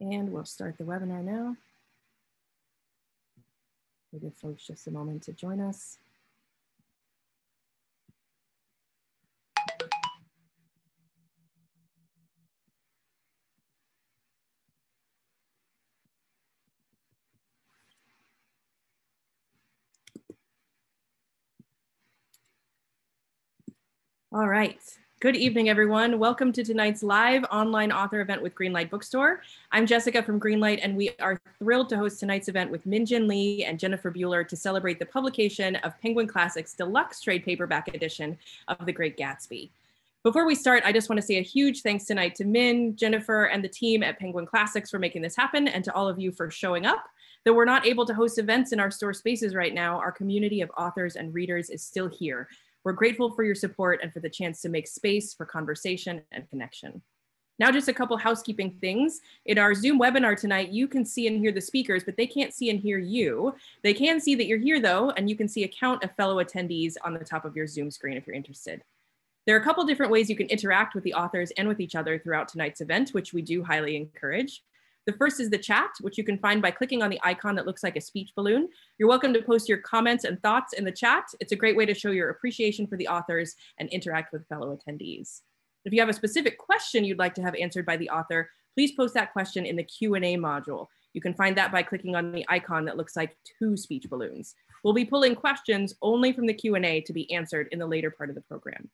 And we'll start the webinar now. We'll give folks just a moment to join us. All right. Good evening, everyone. Welcome to tonight's live online author event with Greenlight Bookstore. I'm Jessica from Greenlight, and we are thrilled to host tonight's event with Min-Jin Lee and Jennifer Buehler to celebrate the publication of Penguin Classics Deluxe Trade Paperback Edition of The Great Gatsby. Before we start, I just want to say a huge thanks tonight to Min, Jennifer, and the team at Penguin Classics for making this happen, and to all of you for showing up. Though we're not able to host events in our store spaces right now, our community of authors and readers is still here. We're grateful for your support and for the chance to make space for conversation and connection. Now, just a couple housekeeping things. In our Zoom webinar tonight, you can see and hear the speakers, but they can't see and hear you. They can see that you're here though, and you can see a count of fellow attendees on the top of your Zoom screen if you're interested. There are a couple different ways you can interact with the authors and with each other throughout tonight's event, which we do highly encourage. The first is the chat, which you can find by clicking on the icon that looks like a speech balloon. You're welcome to post your comments and thoughts in the chat. It's a great way to show your appreciation for the authors and interact with fellow attendees. If you have a specific question you'd like to have answered by the author, please post that question in the Q&A module. You can find that by clicking on the icon that looks like two speech balloons. We'll be pulling questions only from the Q&A to be answered in the later part of the program.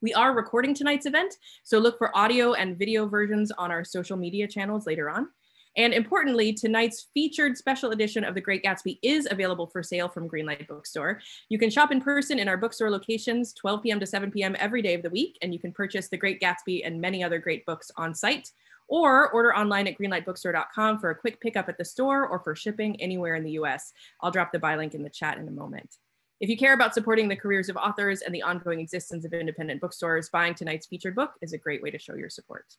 We are recording tonight's event, so look for audio and video versions on our social media channels later on. And importantly, tonight's featured special edition of The Great Gatsby is available for sale from Greenlight Bookstore. You can shop in person in our bookstore locations 12 p.m. to 7 p.m. every day of the week, and you can purchase The Great Gatsby and many other great books on site, or order online at greenlightbookstore.com for a quick pickup at the store or for shipping anywhere in the US. I'll drop the buy link in the chat in a moment. If you care about supporting the careers of authors and the ongoing existence of independent bookstores, buying tonight's featured book is a great way to show your support.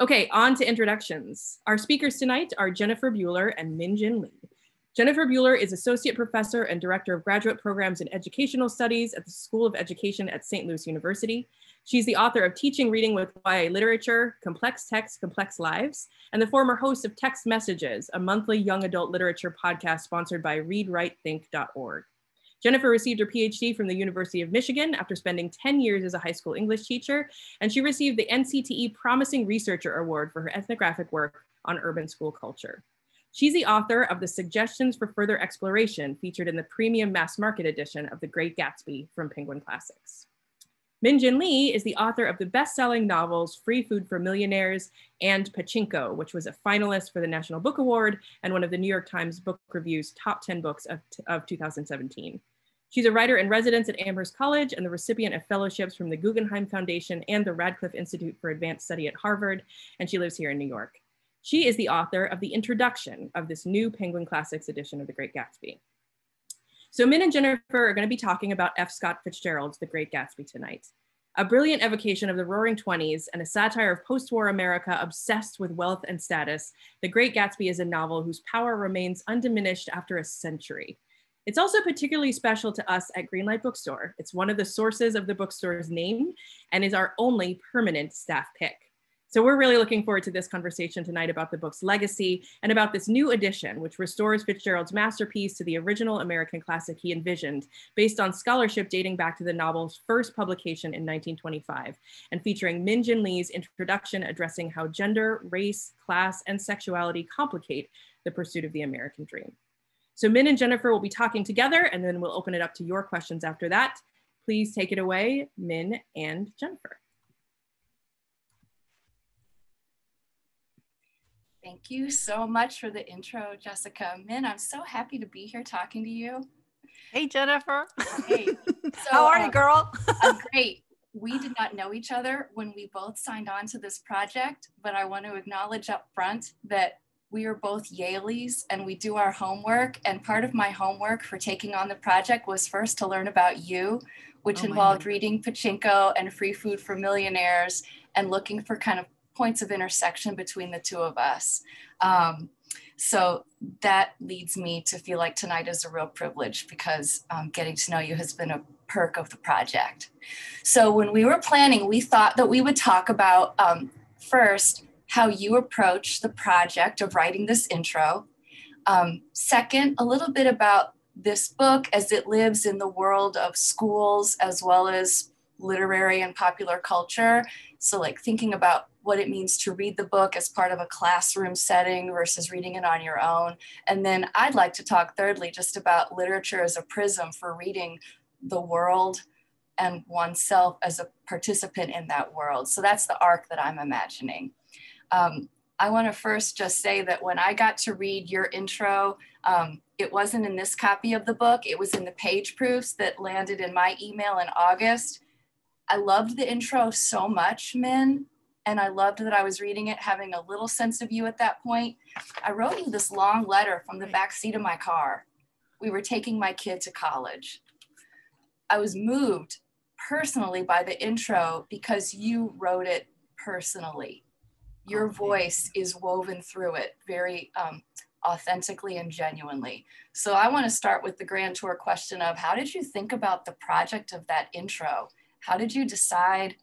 Okay, on to introductions. Our speakers tonight are Jennifer Buehler and Min-Jin Lee. Jennifer Buehler is Associate Professor and Director of Graduate Programs in Educational Studies at the School of Education at St. Louis University. She's the author of Teaching Reading with YA Literature, Complex Texts, Complex Lives, and the former host of Text Messages, a monthly young adult literature podcast sponsored by readwritethink.org. Jennifer received her PhD from the University of Michigan after spending 10 years as a high school English teacher, and she received the NCTE Promising Researcher Award for her ethnographic work on urban school culture. She's the author of the Suggestions for Further Exploration featured in the premium mass market edition of The Great Gatsby from Penguin Classics. Min-Jin Lee is the author of the best-selling novels Free Food for Millionaires and Pachinko, which was a finalist for the National Book Award and one of the New York Times Book Review's top 10 books of, of 2017. She's a writer in residence at Amherst College and the recipient of fellowships from the Guggenheim Foundation and the Radcliffe Institute for Advanced Study at Harvard, and she lives here in New York. She is the author of the introduction of this new Penguin Classics edition of The Great Gatsby. So Min and Jennifer are gonna be talking about F. Scott Fitzgerald's The Great Gatsby tonight. A brilliant evocation of the roaring 20s and a satire of post-war America obsessed with wealth and status, The Great Gatsby is a novel whose power remains undiminished after a century. It's also particularly special to us at Greenlight Bookstore. It's one of the sources of the bookstore's name and is our only permanent staff pick. So we're really looking forward to this conversation tonight about the book's legacy and about this new edition, which restores Fitzgerald's masterpiece to the original American classic he envisioned, based on scholarship dating back to the novel's first publication in 1925, and featuring Min-Jin Lee's introduction addressing how gender, race, class, and sexuality complicate the pursuit of the American dream. So Min and Jennifer will be talking together and then we'll open it up to your questions after that. Please take it away, Min and Jennifer. Thank you so much for the intro, Jessica. Min, I'm so happy to be here talking to you. Hey, Jennifer. Hey. So, How are um, you, girl? I'm great. We did not know each other when we both signed on to this project, but I want to acknowledge up front that we are both Yaleys and we do our homework. And part of my homework for taking on the project was first to learn about you, which oh involved reading Pachinko and Free Food for Millionaires and looking for kind of points of intersection between the two of us. Um, so that leads me to feel like tonight is a real privilege because um, getting to know you has been a perk of the project. So when we were planning, we thought that we would talk about um, first how you approach the project of writing this intro. Um, second, a little bit about this book as it lives in the world of schools as well as literary and popular culture. So, like thinking about what it means to read the book as part of a classroom setting versus reading it on your own. And then I'd like to talk, thirdly, just about literature as a prism for reading the world and oneself as a participant in that world. So, that's the arc that I'm imagining. Um, I want to first just say that when I got to read your intro, um, it wasn't in this copy of the book, it was in the page proofs that landed in my email in August. I loved the intro so much, Min, and I loved that I was reading it, having a little sense of you at that point. I wrote you this long letter from the back seat of my car. We were taking my kid to college. I was moved personally by the intro because you wrote it personally. Your voice is woven through it very um, authentically and genuinely. So I want to start with the grand tour question of how did you think about the project of that intro? How did you decide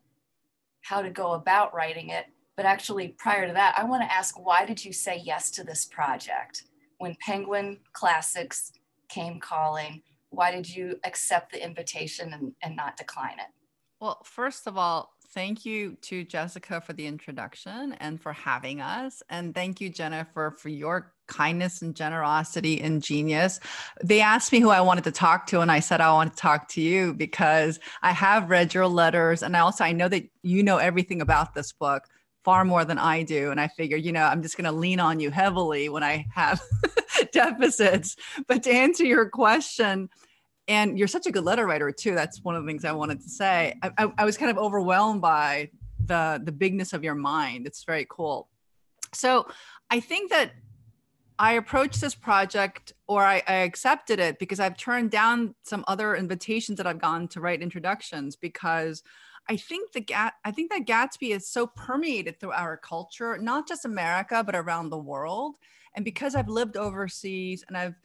how to go about writing it? But actually, prior to that, I want to ask why did you say yes to this project? When Penguin Classics came calling, why did you accept the invitation and, and not decline it? Well, first of all, thank you to Jessica for the introduction and for having us. And thank you, Jennifer, for your kindness and generosity and genius. They asked me who I wanted to talk to, and I said I want to talk to you because I have read your letters, and I also I know that you know everything about this book far more than I do. And I figure, you know, I'm just going to lean on you heavily when I have deficits. But to answer your question, and you're such a good letter writer too. That's one of the things I wanted to say. I, I, I was kind of overwhelmed by the the bigness of your mind. It's very cool. So I think that I approached this project or I, I, accepted it because I've turned down some other invitations that I've gotten to write introductions because I think the Gat I think that Gatsby is so permeated through our culture, not just America, but around the world. And because I've lived overseas and I've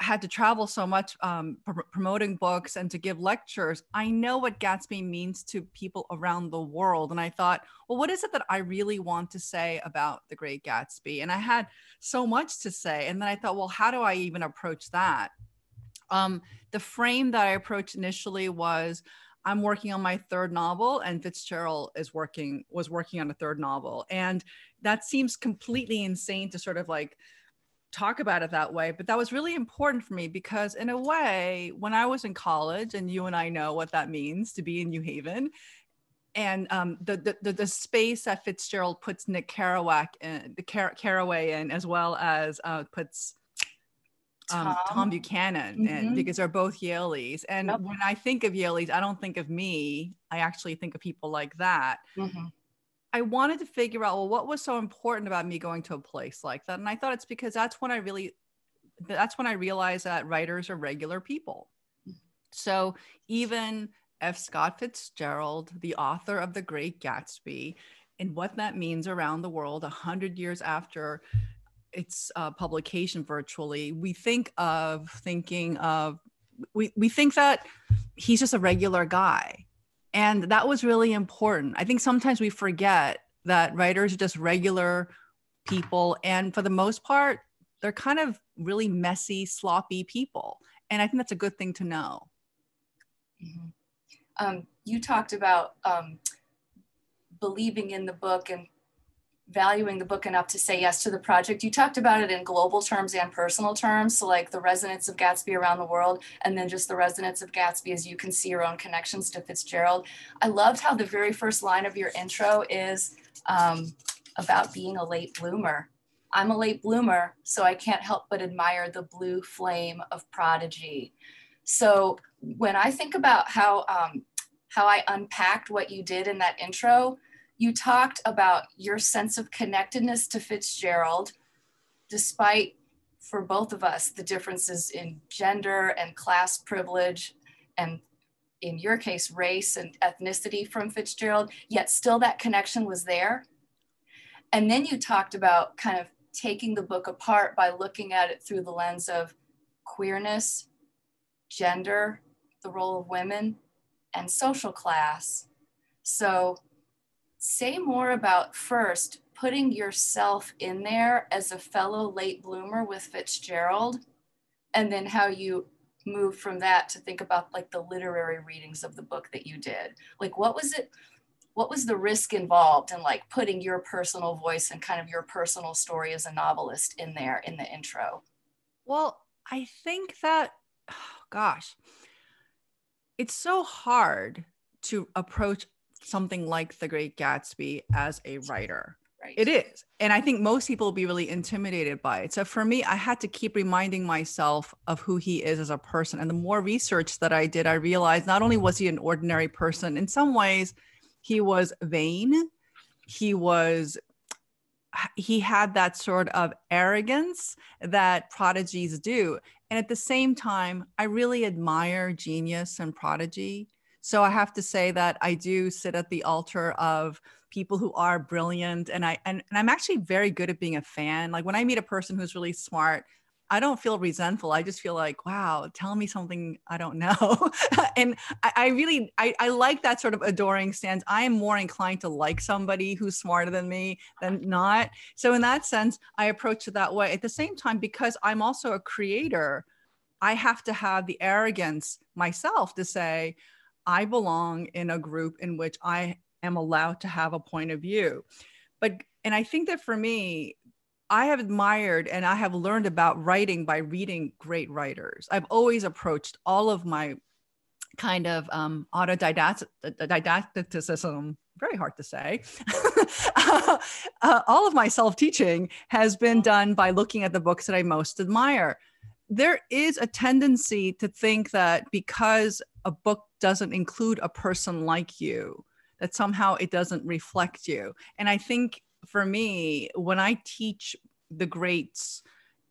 had to travel so much um, pr- promoting books and to give lectures, I know what Gatsby means to people around the world. And I thought, well, what is it that I really want to say about the Great Gatsby? And I had so much to say. And then I thought, well, how do I even approach that? Um, the frame that I approached initially was I'm working on my third novel, and Fitzgerald is working was working on a third novel, and that seems completely insane to sort of like talk about it that way but that was really important for me because in a way when i was in college and you and i know what that means to be in new haven and um, the, the, the space that Fitzgerald puts Nick Kerouac in, the Car- Carraway in, as well as uh, puts um, Tom. Tom. Buchanan mm-hmm. in, because they're both Yaleys. And yep. when I think of Yaleys, I don't think of me. I actually think of people like that. Mm-hmm. I wanted to figure out well what was so important about me going to a place like that and I thought it's because that's when I really that's when I realized that writers are regular people. So even F. Scott Fitzgerald, the author of The Great Gatsby, and what that means around the world a hundred years after its uh, publication virtually, we think of thinking of we, we think that he's just a regular guy and that was really important. I think sometimes we forget that writers are just regular people. And for the most part, they're kind of really messy, sloppy people. And I think that's a good thing to know. Mm-hmm. Um, you talked about um, believing in the book and valuing the book enough to say yes to the project. You talked about it in global terms and personal terms. So, like the resonance of Gatsby around the world, and then just the resonance of Gatsby as you can see your own connections to Fitzgerald. I loved how the very first line of your intro is um, about being a late bloomer. I'm a late bloomer, so I can't help but admire the blue flame of prodigy. So, when I think about how um, how I unpacked what you did in that intro, you talked about your sense of connectedness to Fitzgerald, despite for both of us the differences in gender and class privilege, and in your case, race and ethnicity from Fitzgerald, yet still that connection was there. And then you talked about kind of taking the book apart by looking at it through the lens of queerness, gender, the role of women, and social class. So say more about first putting yourself in there as a fellow late bloomer with Fitzgerald, and then how you move from that to think about like the literary readings of the book that you did. Like, what was it? What was the risk involved in like putting your personal voice and kind of your personal story as a novelist in there in the intro? Well, I think that, oh, gosh, it's so hard to approach something like The Great Gatsby as a writer. Right. It is. And I think most people will be really intimidated by it. So for me, I had to keep reminding myself of who he is as a person. And the more research that I did, I realized not only was he an ordinary person, in some ways, he was vain. He was he had that sort of arrogance that prodigies do. And at the same time, I really admire genius and prodigy. So I have to say that I do sit at the altar of people who are brilliant and I and, and I'm actually very good at being a fan. Like when I meet a person who's really smart, I don't feel resentful. I just feel like, wow, tell me something I don't know. and I, I really, I, I, like that sort of adoring stance. I am more inclined to like somebody who's smarter than me than not. So in that sense, I approach it that way. At the same time, because I'm also a creator, I have to have the arrogance myself to say, I belong in a group in which I am allowed to have a point of view. But, and I think that for me, I have admired and I have learned about writing by reading great writers. I've always approached all of my kind of um, autodidacticism, very hard to say. uh, all of my self teaching has been done by looking at the books that I most admire. There is a tendency to think that because a book doesn't include a person like you, that somehow it doesn't reflect you. And I think for me, when I teach the greats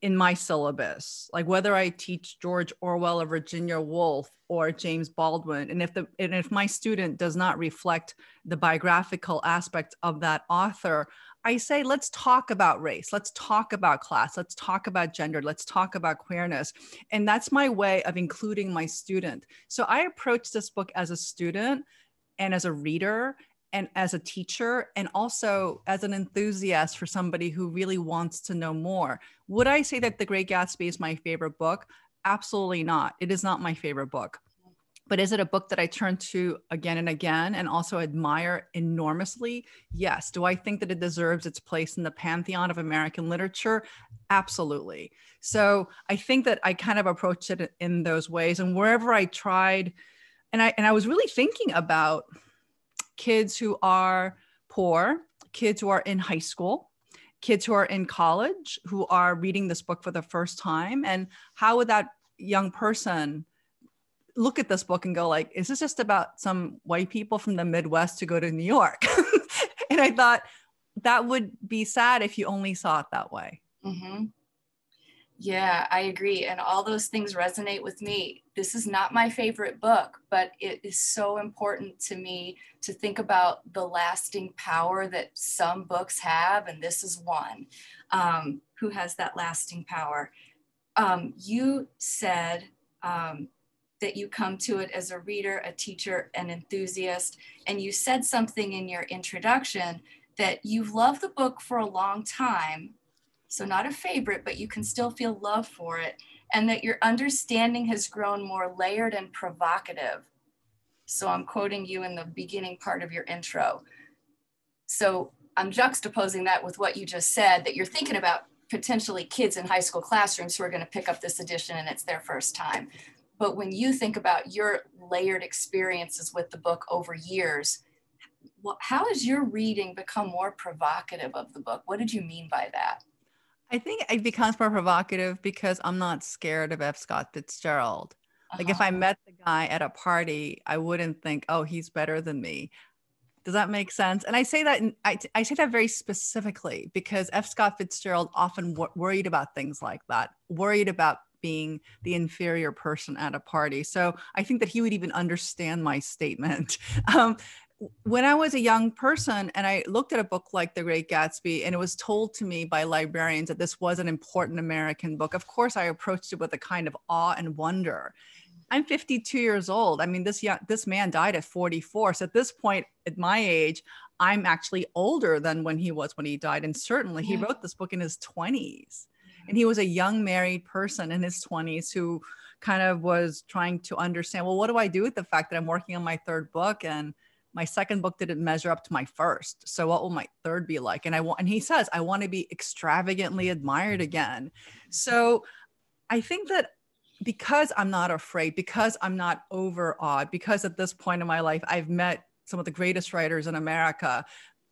in my syllabus, like whether I teach George Orwell or Virginia Woolf or James Baldwin, and if the and if my student does not reflect the biographical aspect of that author, I say, let's talk about race, let's talk about class, let's talk about gender, let's talk about queerness. And that's my way of including my student. So I approach this book as a student and as a reader and as a teacher and also as an enthusiast for somebody who really wants to know more. Would I say that The Great Gatsby is my favorite book? Absolutely not. It is not my favorite book. But is it a book that I turn to again and again and also admire enormously? Yes. Do I think that it deserves its place in the pantheon of American literature? Absolutely. So I think that I kind of approached it in those ways. And wherever I tried, and I and I was really thinking about kids who are poor, kids who are in high school, kids who are in college who are reading this book for the first time and how would that young person look at this book and go like is this just about some white people from the midwest to go to new york and i thought that would be sad if you only saw it that way mm-hmm. Yeah, I agree. And all those things resonate with me. This is not my favorite book, but it is so important to me to think about the lasting power that some books have. And this is one um, who has that lasting power. Um, you said um, that you come to it as a reader, a teacher, an enthusiast. And you said something in your introduction that you've loved the book for a long time so not a favorite, but you can still feel love for it, and that your understanding has grown more layered and provocative. So I'm quoting you in the beginning part of your intro. So I'm juxtaposing that with what you just said, that you're thinking about potentially kids in high school classrooms who are going to pick up this edition and it's their first time. But when you think about your layered experiences with the book over years, how has your reading become more provocative of the book? What did you mean by that? I think it becomes more provocative because I'm not scared of F. Scott Fitzgerald. Uh-huh. Like if I uh-huh. met the guy at a party, I wouldn't think, oh, he's better than me. Does that make sense? And I say that I, I say that very specifically because F. Scott Fitzgerald often w- worried about things like that, worried about being the inferior person at a party. So I think that he would even understand my statement. Um, when I was a young person and I looked at a book like The Great Gatsby, and it was told to me by librarians that this was an important American book, of course, I approached it with a kind of awe and wonder. I'm 52 years old. I mean, this young, this man died at 44. So at this point, at my age, I'm actually older than when he was when he died. And certainly he wrote this book in his 20s. And he was a young married person in his 20s who kind of was trying to understand well, what do I do with the fact that I'm working on my third book and my second book didn't measure up to my first. So what will my third be like? And I want and he says, I want to be extravagantly admired again. So I think that because I'm not afraid, because I'm not overawed, because at this point in my life I've met some of the greatest writers in America,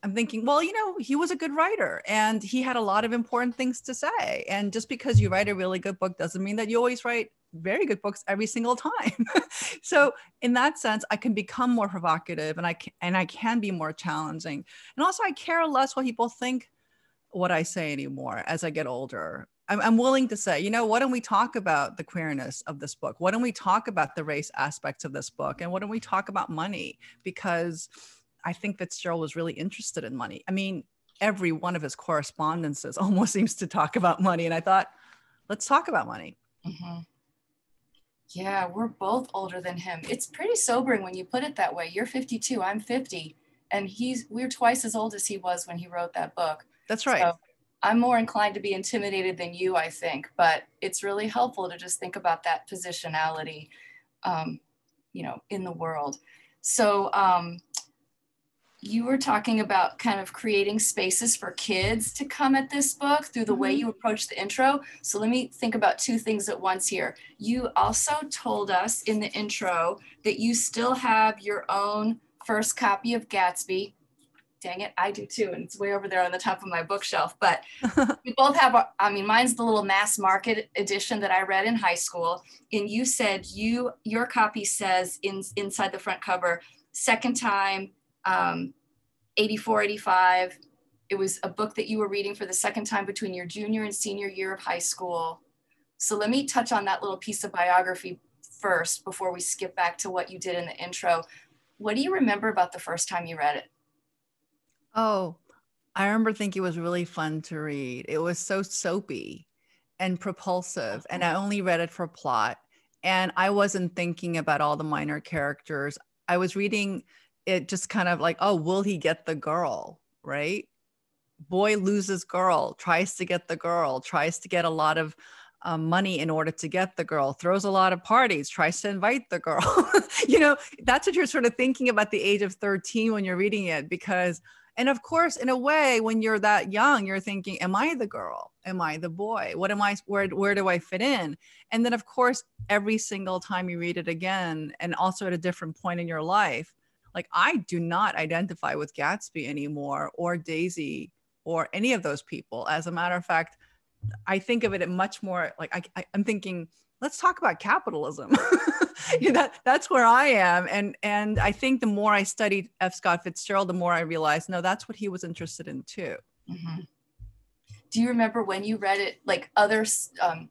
I'm thinking, well, you know, he was a good writer and he had a lot of important things to say. And just because you write a really good book doesn't mean that you always write very good books every single time. so in that sense, I can become more provocative and I can, and I can be more challenging. And also I care less what people think what I say anymore as I get older. I'm, I'm willing to say, you know, why don't we talk about the queerness of this book? Why don't we talk about the race aspects of this book? And why don't we talk about money? Because I think Fitzgerald was really interested in money. I mean, every one of his correspondences almost seems to talk about money. And I thought, let's talk about money. hmm Yeah, we're both older than him. It's pretty sobering when you put it that way. You're 52, I'm 50, and he's we're twice as old as he was when he wrote that book. That's right. So I'm more inclined to be intimidated than you, I think, but it's really helpful to just think about that positionality, um, you know, in the world. So um, you were talking about kind of creating spaces for kids to come at this book through the way Mhm. you approach the intro. So let me think about two things at once here. You also told us in the intro that you still have your own first copy of Gatsby. Dang it, I do too, and it's way over there on the top of my bookshelf. But we both have, I mean, mine's the little mass market edition that I read in high school. And you said you, your copy says in, inside the front cover, second time, um, 84, 85. It was a book that you were reading for the second time between your junior and senior year of high school. So let me touch on that little piece of biography first before we skip back to what you did in the intro. What do you remember about the first time you read it? Oh, I remember thinking it was really fun to read. It was so soapy and propulsive, and I only read it for plot. And I wasn't thinking about all the minor characters. I was reading it just kind of like, oh, will he get the girl? Right? Boy loses girl, tries to get the girl, tries to get a lot of um, money in order to get the girl, throws a lot of parties, tries to invite the girl. you know, that's what you're sort of thinking about the age of 13 when you're reading it, because and of course, in a way, when you're that young, you're thinking, am I the girl? Am I the boy? What am I? Where, where do I fit in? And then, of course, every single time you read it again, and also at a different point in your life, like I do not identify with Gatsby anymore or Daisy or any of those people. As a matter of fact, I think of it much more like I, I, I'm thinking, let's talk about capitalism. That that's where I am. And and I think the more I studied F. Scott Fitzgerald, the more I realized, no, that's what he was interested in too. Mhm. Do you remember when you read it, like other um,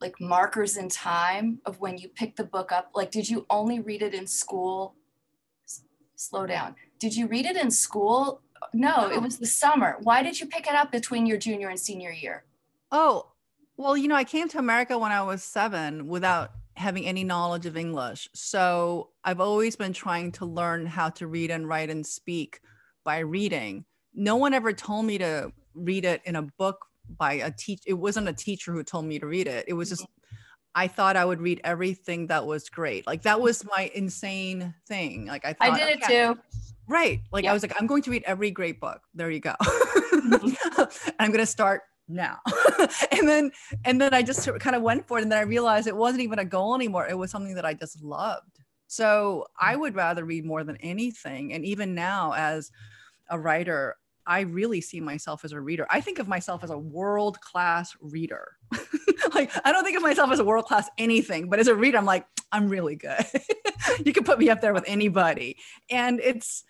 like markers in time of when you picked the book up? Like, did you only read it in school? Slow down. Did you read it in school? No, it was the summer. Why did you pick it up between your junior and senior year? Oh, well, you know, I came to America when I was seven without having any knowledge of English. So I've always been trying to learn how to read and write and speak by reading. No one ever told me to read it in a book by a teacher. It wasn't a teacher who told me to read it. It was just, mm-hmm. I thought I would read everything that was great. Like that was my insane thing. Like I thought, I did it okay, too. Right. Like Yeah. I was like, I'm going to read every great book. There you go. Mm-hmm. I'm going to start now. and then and then I just kind of went for it. And then I realized it wasn't even a goal anymore. It was something that I just loved. So I mm. would rather read more than anything. And even now as a writer, I really see myself as a reader. I think of myself as a world class reader. like I don't think of myself as a world class anything, but as a reader, I'm like, I'm really good. you can put me up there with anybody. And it's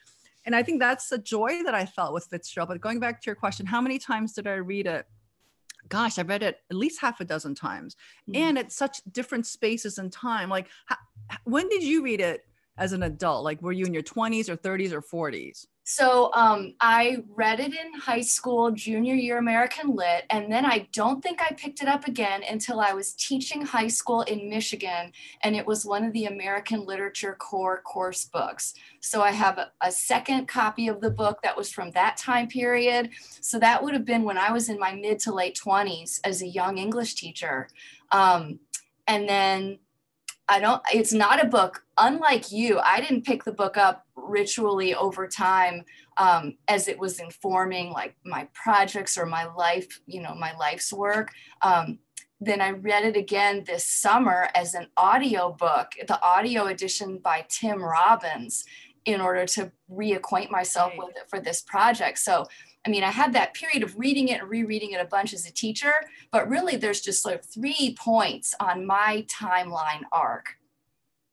and I think that's the joy that I felt with Fitzgerald. But going back to your question, how many times did I read it? Gosh, I read it at least half a dozen times, Mhm. and at such different spaces and time. Like, how, when did you read it as an adult? Like, were you in your 20s or 30s or 40s? So um, I read it in high school, junior year American Lit, and then I don't think I picked it up again until I was teaching high school in Michigan, and it was one of the American Literature Core course books. So I have a, a second copy of the book that was from that time period. So that would have been when I was in my mid to late 20s as a young English teacher. Um, and then I don't, it's not a book, unlike you, I didn't pick the book up ritually over time um, as it was informing like my projects or my life, you know, my life's work. Um, then I read it again this summer as an audio book, the audio edition by Tim Robbins, in order to reacquaint myself right. with it for this project. So I mean, I had that period of reading it and rereading it a bunch as a teacher, but really there's just like three points on my timeline arc.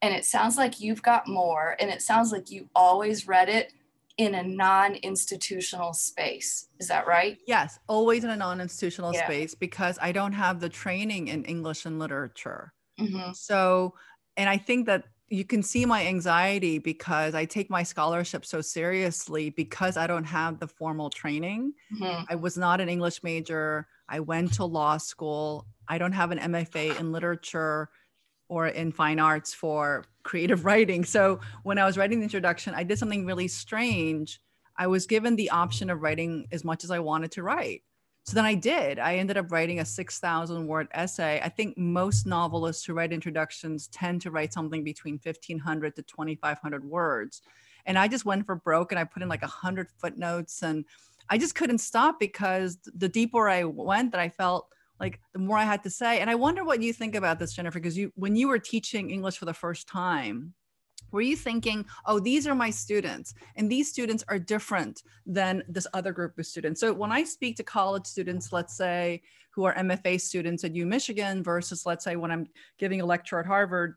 And it sounds like you've got more, and it sounds like you always read it in a non-institutional space. Is that right? Yes, always in a non-institutional yeah. space because I don't have the training in English and literature. Mm-hmm. So, and I think that you can see my anxiety because I take my scholarship so seriously because I don't have the formal training. Mm-hmm. I was not an English major. I went to law school. I don't have an MFA in literature or in fine arts for creative writing. So when I was writing the introduction, I did something really strange. I was given the option of writing as much as I wanted to write. So then I did. I ended up writing a 6,000 word essay. I think most novelists who write introductions tend to write something between 1,500 to 2,500 words. And I just went for broke and I put in like 100 footnotes and I just couldn't stop because the deeper I went, that I felt like the more I had to say. And I wonder what you think about this, Jennifer, because you, when you were teaching English for the first time, were you thinking, oh, these are my students, and these students are different than this other group of students? So when I speak to college students, let's say, who are MFA students at U Michigan versus, let's say, when I'm giving a lecture at Harvard,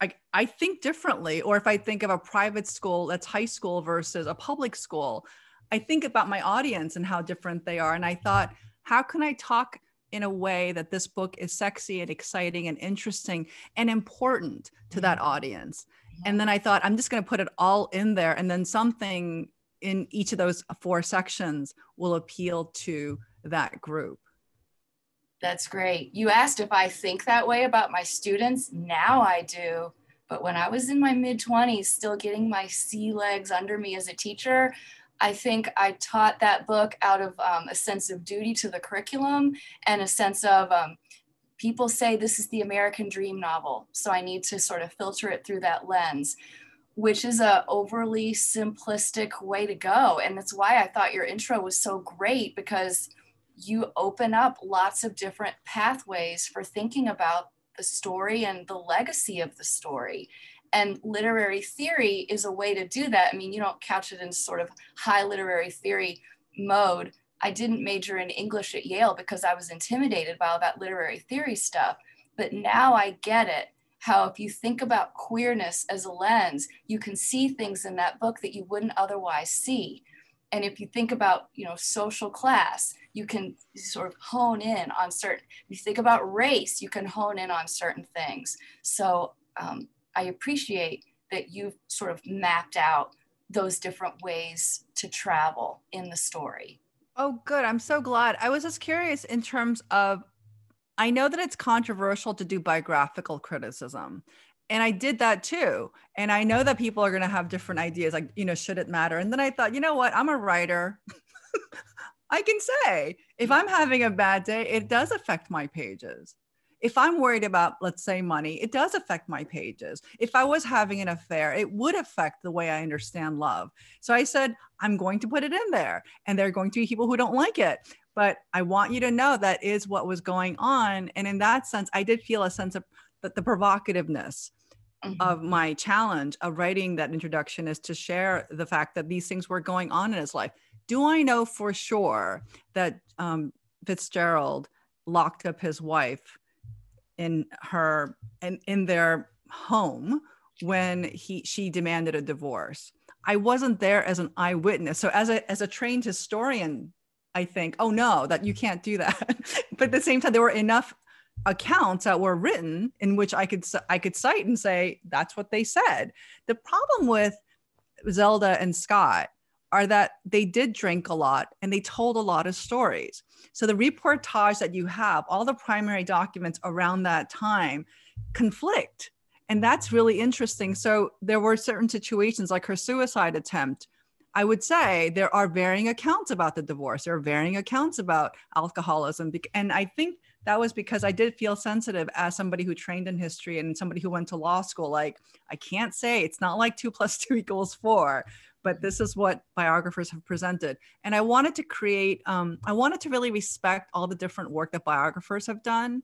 I, I think differently. Or if I think of a private school that's high school versus a public school, I think about my audience and how different they are. And I thought, how can I talk in a way that this book is sexy and exciting and interesting and important to that mm-hmm. audience? And then I thought, I'm just going to put it all in there. And then something in each of those four sections will appeal to that group. That's great. You asked if I think that way about my students. Now I do. But when I was in my mid 20s, still getting my sea legs under me as a teacher, I think I taught that book out of um, a sense of duty to the curriculum and a sense of um, people say this is the American dream novel, so I need to sort of filter it through that lens, which is a overly simplistic way to go. And that's why I thought your intro was so great because you open up lots of different pathways for thinking about the story and the legacy of the story. And literary theory is a way to do that. I mean, you don't couch it in sort of high literary theory mode, I didn't major in English at Yale because I was intimidated by all that literary theory stuff. But now I get it how if you think about queerness as a lens, you can see things in that book that you wouldn't otherwise see. And if you think about, you know, social class, you can sort of hone in on certain, if you think about race, you can hone in on certain things. So um, I appreciate that you've sort of mapped out those different ways to travel in the story. Oh, good. I'm so glad. I was just curious in terms of, I know that it's controversial to do biographical criticism. And I did that too. And I know that people are going to have different ideas, like, you know, should it matter? And then I thought, you know what? I'm a writer. I can say if mm. I'm having a bad day, it does affect my pages if I'm worried about, let's say, money, it does affect my pages. If I was having an affair, it would affect the way I understand love. So I said, I'm going to put it in there. And there are going to be people who don't like it. But I want you to know that is what was going on. And in that sense, I did feel a sense of that the provocativeness mm-hmm. of my challenge of writing that introduction is to share the fact that these things were going on in his life. Do I know for sure that um, Fitzgerald locked up his wife in her and in, in their home when he she demanded a divorce. I wasn't there as an eyewitness. So as a as a trained historian, I think, oh no, that you can't do that. but at the same time, there were enough accounts that were written in which I could I could cite and say that's what they said. The problem with Zelda and Scott are that they did drink a lot and they told a lot of stories. So the reportage that you have, all the primary documents around that time conflict. And that's really interesting. So there were certain situations like her suicide attempt. I would say there are varying accounts about the divorce. There are varying accounts about alcoholism. And I think that was because I did feel sensitive as somebody who trained in history and somebody who went to law school. Like, I can't say it's not like two plus two equals four, but this is what biographers have presented. And I wanted to create, um, I wanted to really respect all the different work that biographers have done.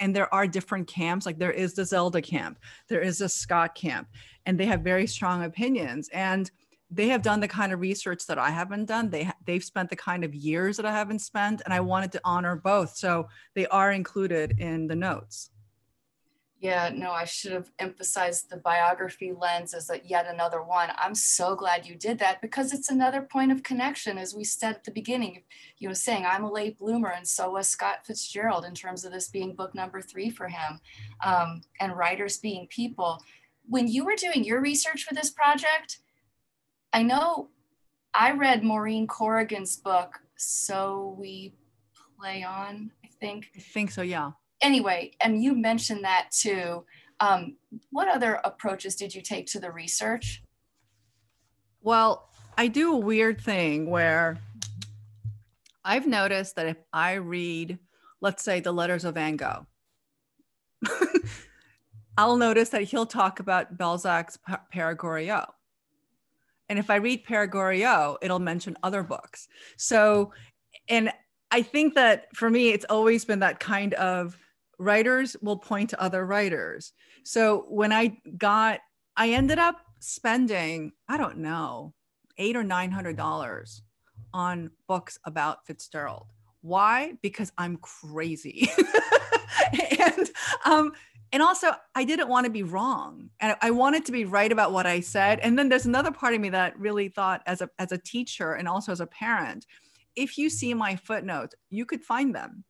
And there are different camps, like there is the Zelda camp, there is the Scott camp, and they have very strong opinions. And they have done the kind of research that I haven't done. They they've spent the kind of years that I haven't spent, and I wanted to honor both. So they are included in the notes. Yeah, no, I should have emphasized the biography lens as a, yet another one. I'm so glad you did that because it's another point of connection, as we said at the beginning. You know, saying I'm a late bloomer, and so was Scott Fitzgerald in terms of this being book number three for him, um, and writers being people. When you were doing your research for this project, I know I read Maureen Corrigan's book, So We Play On, I think. I think so, yeah anyway, and you mentioned that too. Um, what other approaches did you take to the research? Well, I do a weird thing where I've noticed that if I read, let's say, the letters of Van Gogh, I'll notice that he'll talk about Balzac's Pere Goriot. And if I read Pere Goriot, it'll mention other books. So, and I think that for me, it's always been that kind of writers will point to other writers. So when I got, I ended up spending, I don't know, eight or nine hundred dollars on books about Fitzgerald. Why? Because I'm crazy. and um, and also I didn't want to be wrong. And I wanted to be right about what I said. And then there's another part of me that really thought as a as a teacher and also as a parent, if you see my footnotes, you could find them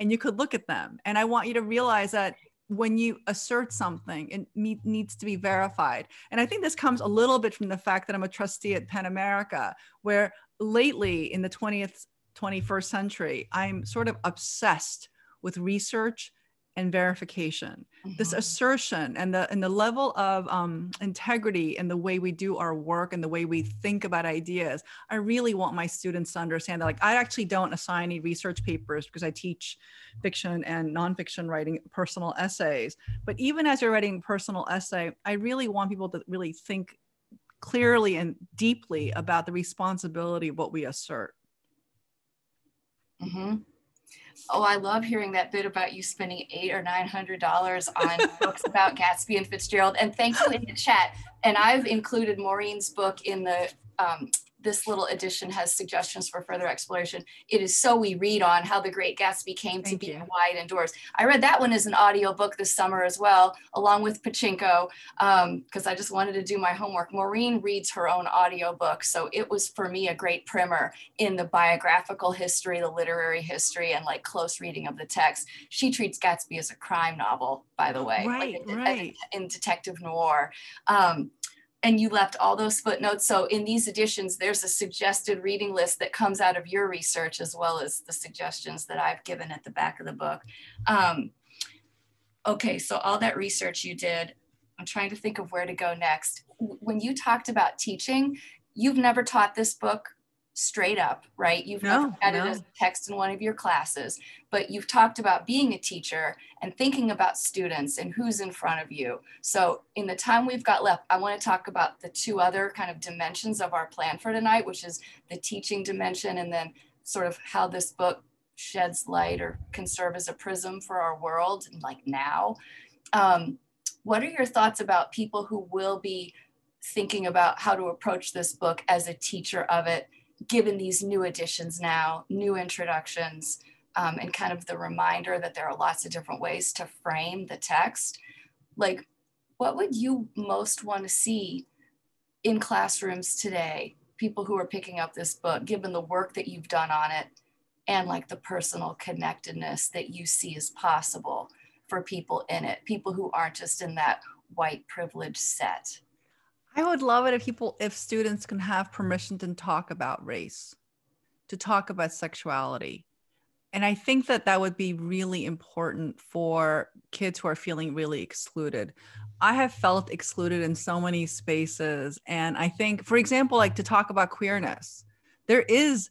and you could look at them. And I want you to realize that when you assert something, it needs to be verified. And I think this comes a little bit from the fact that I'm a trustee at PEN America, where lately in the 20th, 21st century, I'm sort of obsessed with research and verification. This assertion and the and the level of um, integrity in the way we do our work and the way we think about ideas i really want my students to understand that like i actually don't assign any research papers because i teach fiction and nonfiction writing personal essays. But even as you're writing personal essay i really want people to really think clearly and deeply about the responsibility of what we assert. Mm-hmm. Oh, I love hearing that bit about you spending eight or nine hundred dollars on books about Gatsby and Fitzgerald. And thank you in the chat. And I've included Maureen's book in the um, this little edition has suggestions for further exploration. It is so we read on how the Great Gatsby came Thank to be why it endures. I read that one as an audio book this summer as well, along with Pachinko, because um, I just wanted to do my homework. Maureen reads her own audio book, so it was for me a great primer in the biographical history, the literary history, and like close reading of the text. She treats Gatsby as a crime novel, by the way, right, like right. in detective noir. Um, and you left all those footnotes. So in these editions, there's a suggested reading list that comes out of your research as well as the suggestions that I've given at the back of the book. Um, okay, so all that research you did, I'm trying to think of where to go next. When you talked about teaching, you've never taught this book straight up, right? You've no, never had no. it as text in one of your classes, but you've talked about being a teacher and thinking about students and who's in front of you. So in the time we've got left, I want to talk about the two other kind of dimensions of our plan for tonight, which is the teaching dimension and then sort of how this book sheds light or can serve as a prism for our world like now. Um, what are your thoughts about people who will be thinking about how to approach this book as a teacher of it given these new additions now, new introductions, um, and kind of the reminder that there are lots of different ways to frame the text, like what would you most want to see in classrooms today? People who are picking up this book, given the work that you've done on it, and like the personal connectedness that you see as possible for people in it, people who aren't just in that white privilege set. I would love it if people, if students can have permission to talk about race, to talk about sexuality. And I think that that would be really important for kids who are feeling really excluded. I have felt excluded in so many spaces. And I think, for example, like to talk about queerness, there is,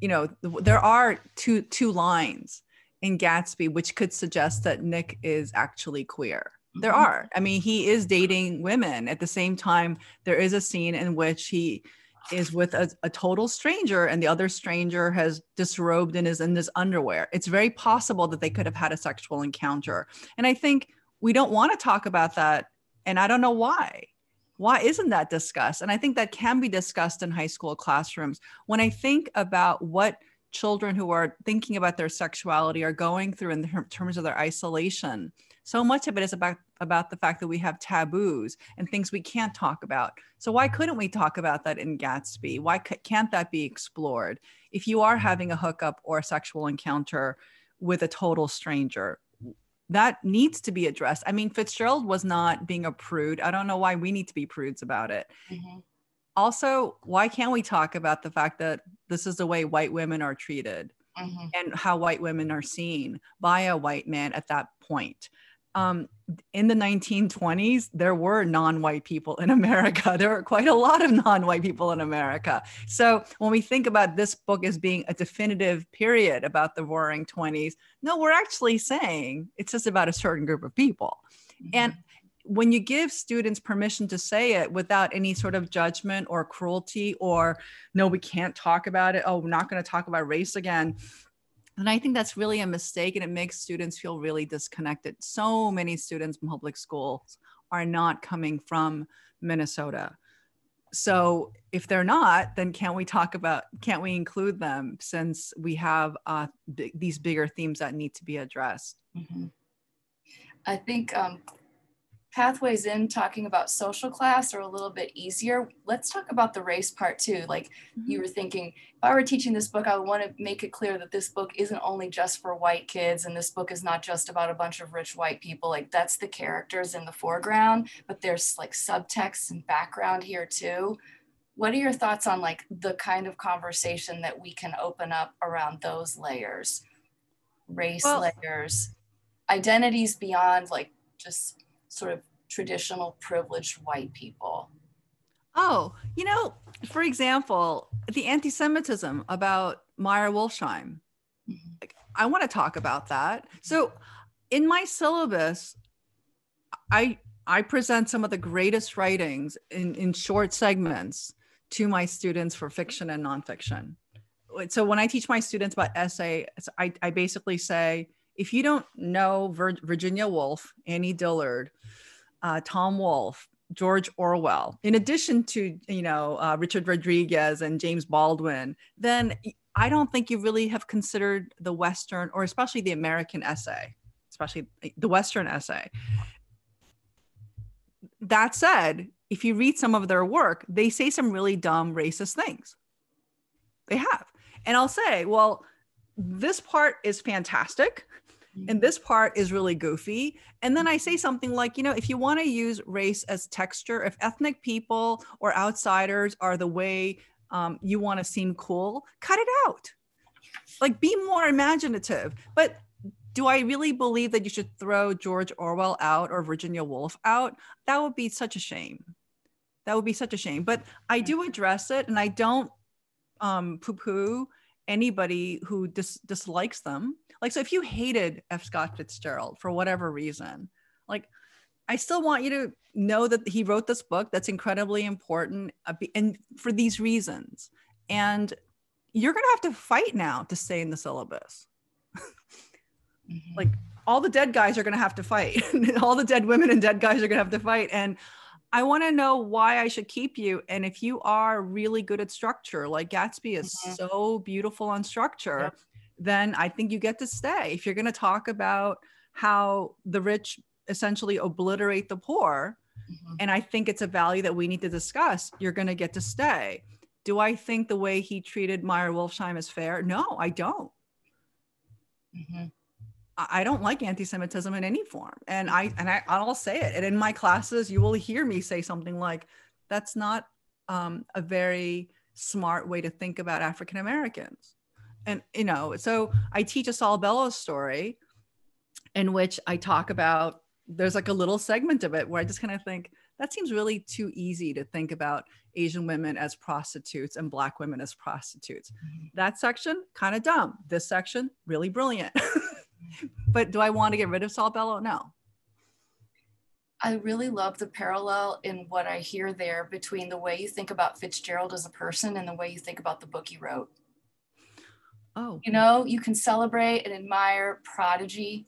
you know, there are two two lines in Gatsby which could suggest that Nick is actually queer. There mm-hmm. are. I mean, he is dating women. At the same time, there is a scene in which he is with a, a, total stranger and the other stranger has disrobed and is in his underwear. It's very possible that they could have had a sexual encounter. And I think we don't want to talk about that. And I don't know why. Why isn't that discussed? And I think that can be discussed in high school classrooms. When I think about what children who are thinking about their sexuality are going through in terms of their isolation, so much of it is about about the fact that we have taboos and things we can't talk about. So why couldn't we talk about that in Gatsby? Why can't that be explored? If you are having a hookup or a sexual encounter with a total stranger, that needs to be addressed. I mean, Fitzgerald was not being a prude. I don't know why we need to be prudes about it. Mm-hmm. Also, why can't we talk about the fact that this is the way white women are treated mm-hmm. and how white women are seen by a white man at that point? Um, in the 1920s, there were non white people in America. There were quite a lot of non white people in America. So when we think about this book as being a definitive period about the roaring 20s, no, we're actually saying it's just about a certain group of people. Mm-hmm. And when you give students permission to say it without any sort of judgment or cruelty or no we can't talk about it oh we're not going to talk about race again and I think that's really a mistake and it makes students feel really disconnected. So many students in public schools are not coming from Minnesota. So if they're not, then can't we talk about, can't we include them since we have uh, b- these bigger themes that need to be addressed? Mm-hmm. I think um, pathways in talking about social class are a little bit easier. Let's talk about the race part too. Like mm-hmm. you were thinking, if I were teaching this book, I would want to make it clear that this book isn't only just for white kids and this book is not just about a bunch of rich white people. Like that's the characters in the foreground, but there's like subtext and background here too. What are your thoughts on like the kind of conversation that we can open up around those layers? Race well, layers, identities beyond like just sort of traditional privileged white people. Oh, you know, for example, the anti Semitism about Meyer Wolfsheim. Mm-hmm. Like, I want to talk about that. So, in my syllabus, I I present some of the greatest writings in, in short segments to my students for fiction and nonfiction. So when I teach my students about essay, I, I basically say, if you don't know Vir- Virginia Woolf, Annie Dillard, uh, Tom Wolfe, George Orwell, in addition to you know uh, Richard Rodriguez and James Baldwin, then I don't think you really have considered the Western or especially the American essay, especially the Western essay. That said, if you read some of their work, they say some really dumb racist things. They have. And I'll say, well, this part is fantastic and this part is really goofy. And then I say something like, you know, if you want to use race as texture, if ethnic people or outsiders are the way um, you want to seem cool, cut it out. Like be more imaginative. But do I really believe that you should throw George Orwell out or Virginia Woolf out? That would be such a shame. That would be such a shame. But I do address it and I don't um, poo poo anybody who dis- dislikes them like, so if you hated F. Scott Fitzgerald for whatever reason, like, I still want you to know that he wrote this book that's incredibly important uh, and for these reasons. And you're going to have to fight now to stay in the syllabus. mm-hmm. Like, all the dead guys are going to have to fight. all the dead women and dead guys are going to have to fight. And I want to know why I should keep you. And if you are really good at structure, like Gatsby is mm-hmm. so beautiful on structure, yep then I think you get to stay. If you're going to talk about how the rich essentially obliterate the poor, mm-hmm. and I think it's a value that we need to discuss, you're going to get to stay. Do I think the way he treated Meyer Wolfsheim is fair? No, I don't. Mm-hmm. I don't like anti-Semitism in any form, and I and I, I'll say it. And in my classes, you will hear me say something like, "That's not um, a very smart way to think about African Americans." And you know, so I teach a Saul Bellow story, in which I talk about. There's like a little segment of it where I just kind of think that seems really too easy to think about Asian women as prostitutes and Black women as prostitutes. Mm-hmm. That section, kind of dumb. This section, really brilliant. but do I want to get rid of Saul Bellow? No. I really love the parallel in what I hear there between the way you think about Fitzgerald as a person and the way you think about the book he wrote. Oh. You know, you can celebrate and admire prodigy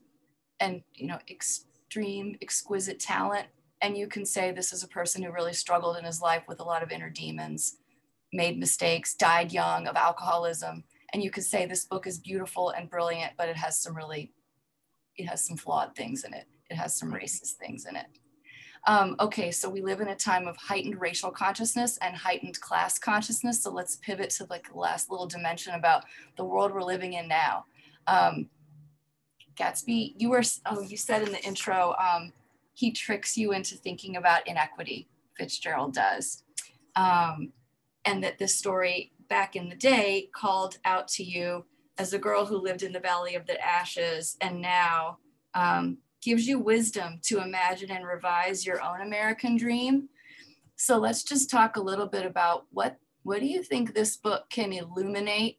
and, you know, extreme, exquisite talent and you can say this is a person who really struggled in his life with a lot of inner demons made mistakes died young of alcoholism and you could say this book is beautiful and brilliant but it has some really it has some flawed things in it. It has some racist things in it. Um, okay so we live in a time of heightened racial consciousness and heightened class consciousness. So let's pivot to like the last little dimension about the world we're living in now. Um, gatsby you were oh you said in the intro um, he tricks you into thinking about inequity, Fitzgerald does. Um, and that this story back in the day called out to you as a girl who lived in the Valley of the Ashes and now um, gives you wisdom to imagine and revise your own American dream. So let's just talk a little bit about what, what do you think this book can illuminate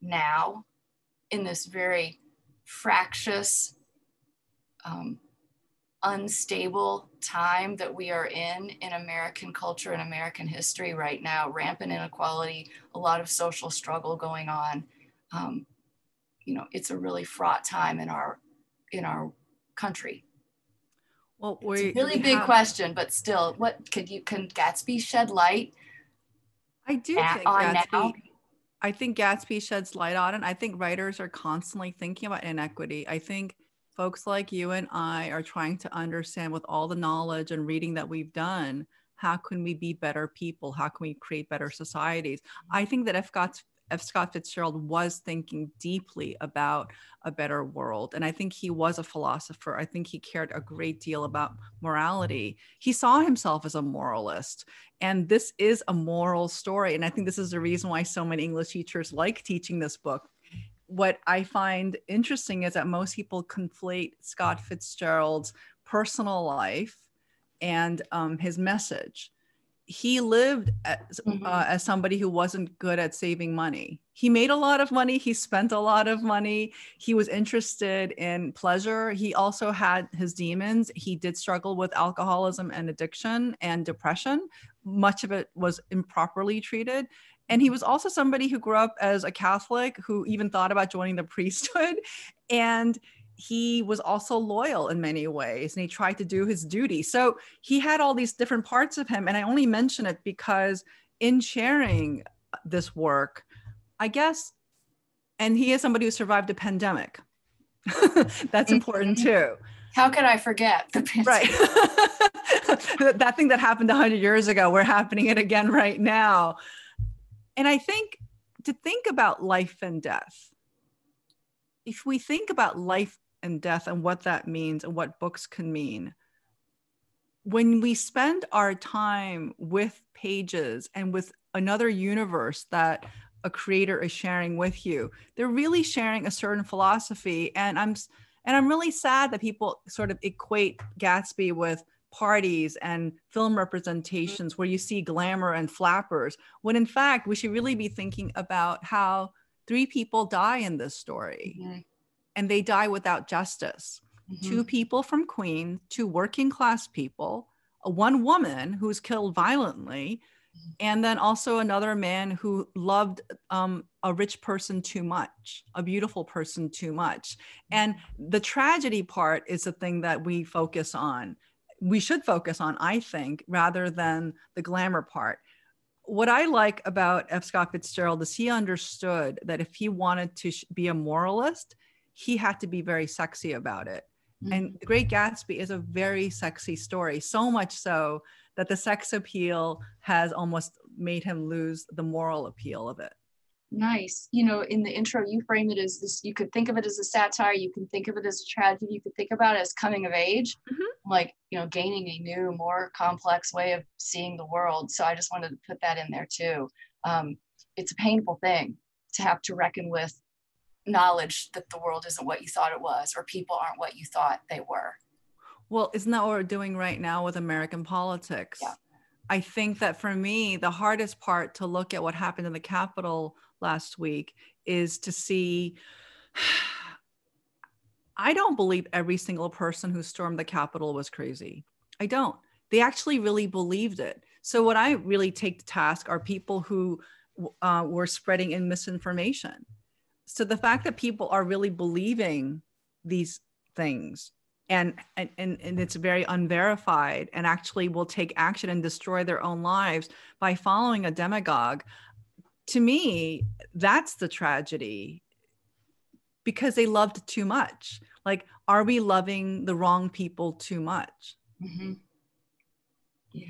now in this very fractious, um, unstable time that we are in in American culture and American history right now. Rampant inequality, a lot of social struggle going on. Um, you know, it's a really fraught time in our in our country. Well, we, it's a really we big have, question, but still, what could you can Gatsby shed light? I do at, think Gatsby. Now? I think Gatsby sheds light on it. I think writers are constantly thinking about inequity. I think folks like you and I are trying to understand with all the knowledge and reading that we've done, how can we be better people? How can we create better societies? Mm-hmm. I think that F. Scott, F. Scott Fitzgerald was thinking deeply about a better world. And I think he was a philosopher. I think he cared a great deal about morality. He saw himself as a moralist. And this is a moral story. And I think this is the reason why so many English teachers like teaching this book what I find interesting is that most people conflate Scott Fitzgerald's personal life and um, his message. He lived as, mm-hmm. uh, as somebody who wasn't good at saving money. He made a lot of money. He spent a lot of money. He was interested in pleasure. He also had his demons. He did struggle with alcoholism and addiction and depression. Much of it was improperly treated. And he was also somebody who grew up as a Catholic who even thought about joining the priesthood. And he was also loyal in many ways and he tried to do his duty. So he had all these different parts of him. And I only mention it because in sharing this work, I guess, and he is somebody who survived a pandemic. That's mm-hmm. important too. How could I forget the pandemic? Right. that thing that happened 100 years ago, we're happening it again right now and I think to think about life and death, if we think about life and death and what that means and what books can mean, when we spend our time with pages and with another universe that a creator is sharing with you, they're really sharing a certain philosophy. And I'm and I'm really sad that people sort of equate Gatsby with parties and film representations where you see glamour and flappers, when in fact we should really be thinking about how three people die in this story mm-hmm. and they die without justice. Mm-hmm. Two people from Queen, two working class people, one woman who's killed violently, mm-hmm. and then also another man who loved um, a rich person too much, a beautiful person too much. And the tragedy part is the thing that we focus on we should focus on, I think, rather than the glamour part. What I like about F. Scott Fitzgerald is he understood that if he wanted to be a moralist, he had to be very sexy about it. Mm-hmm. And The Great Gatsby is a very sexy story, so much so that the sex appeal has almost made him lose the moral appeal of it. Nice. You know, in the intro, you frame it as this. You could think of it as a satire. You can think of it as a tragedy. You could think about it as coming of age, mm-hmm. like you know, gaining a new, more complex way of seeing the world. So I just wanted to put that in there too. Um, it's a painful thing to have to reckon with knowledge that the world isn't what you thought it was, or people aren't what you thought they were. Well, isn't that what we're doing right now with American politics? Yeah. I think that for me, the hardest part to look at what happened in the Capitol last week is to see. I don't believe every single person who stormed the Capitol was crazy. I don't. They actually really believed it. So, what I really take to task are people who uh, were spreading in misinformation. So, the fact that people are really believing these things and, and and it's very unverified and actually will take action and destroy their own lives by following a demagogue to me that's the tragedy because they loved too much. Like are we loving the wrong people too much? Mm-hmm. yeah.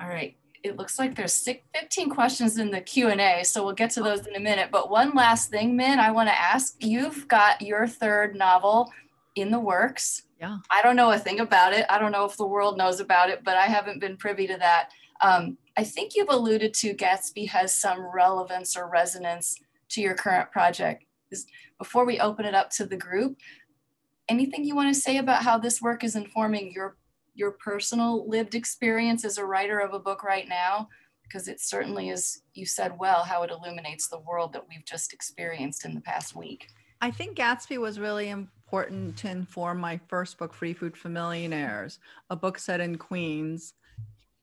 All right. It looks like there's six, 15 questions in the q&a so we'll get to those in a minute. But one last thing min i want to ask you've got your third novel in the works. Yeah. I don't know a thing about it. I don't know if the world knows about it but i haven't been privy to that um, i think you've alluded to gatsby has some relevance or resonance to your current project. Before we open it up to the group anything you want to say about how this work is informing your your personal lived experience as a writer of a book right now? Because it certainly is you said well how it illuminates the world that we've just experienced in the past week. I think gatsby was really important to inform my first book free food for millionaires a book set in queens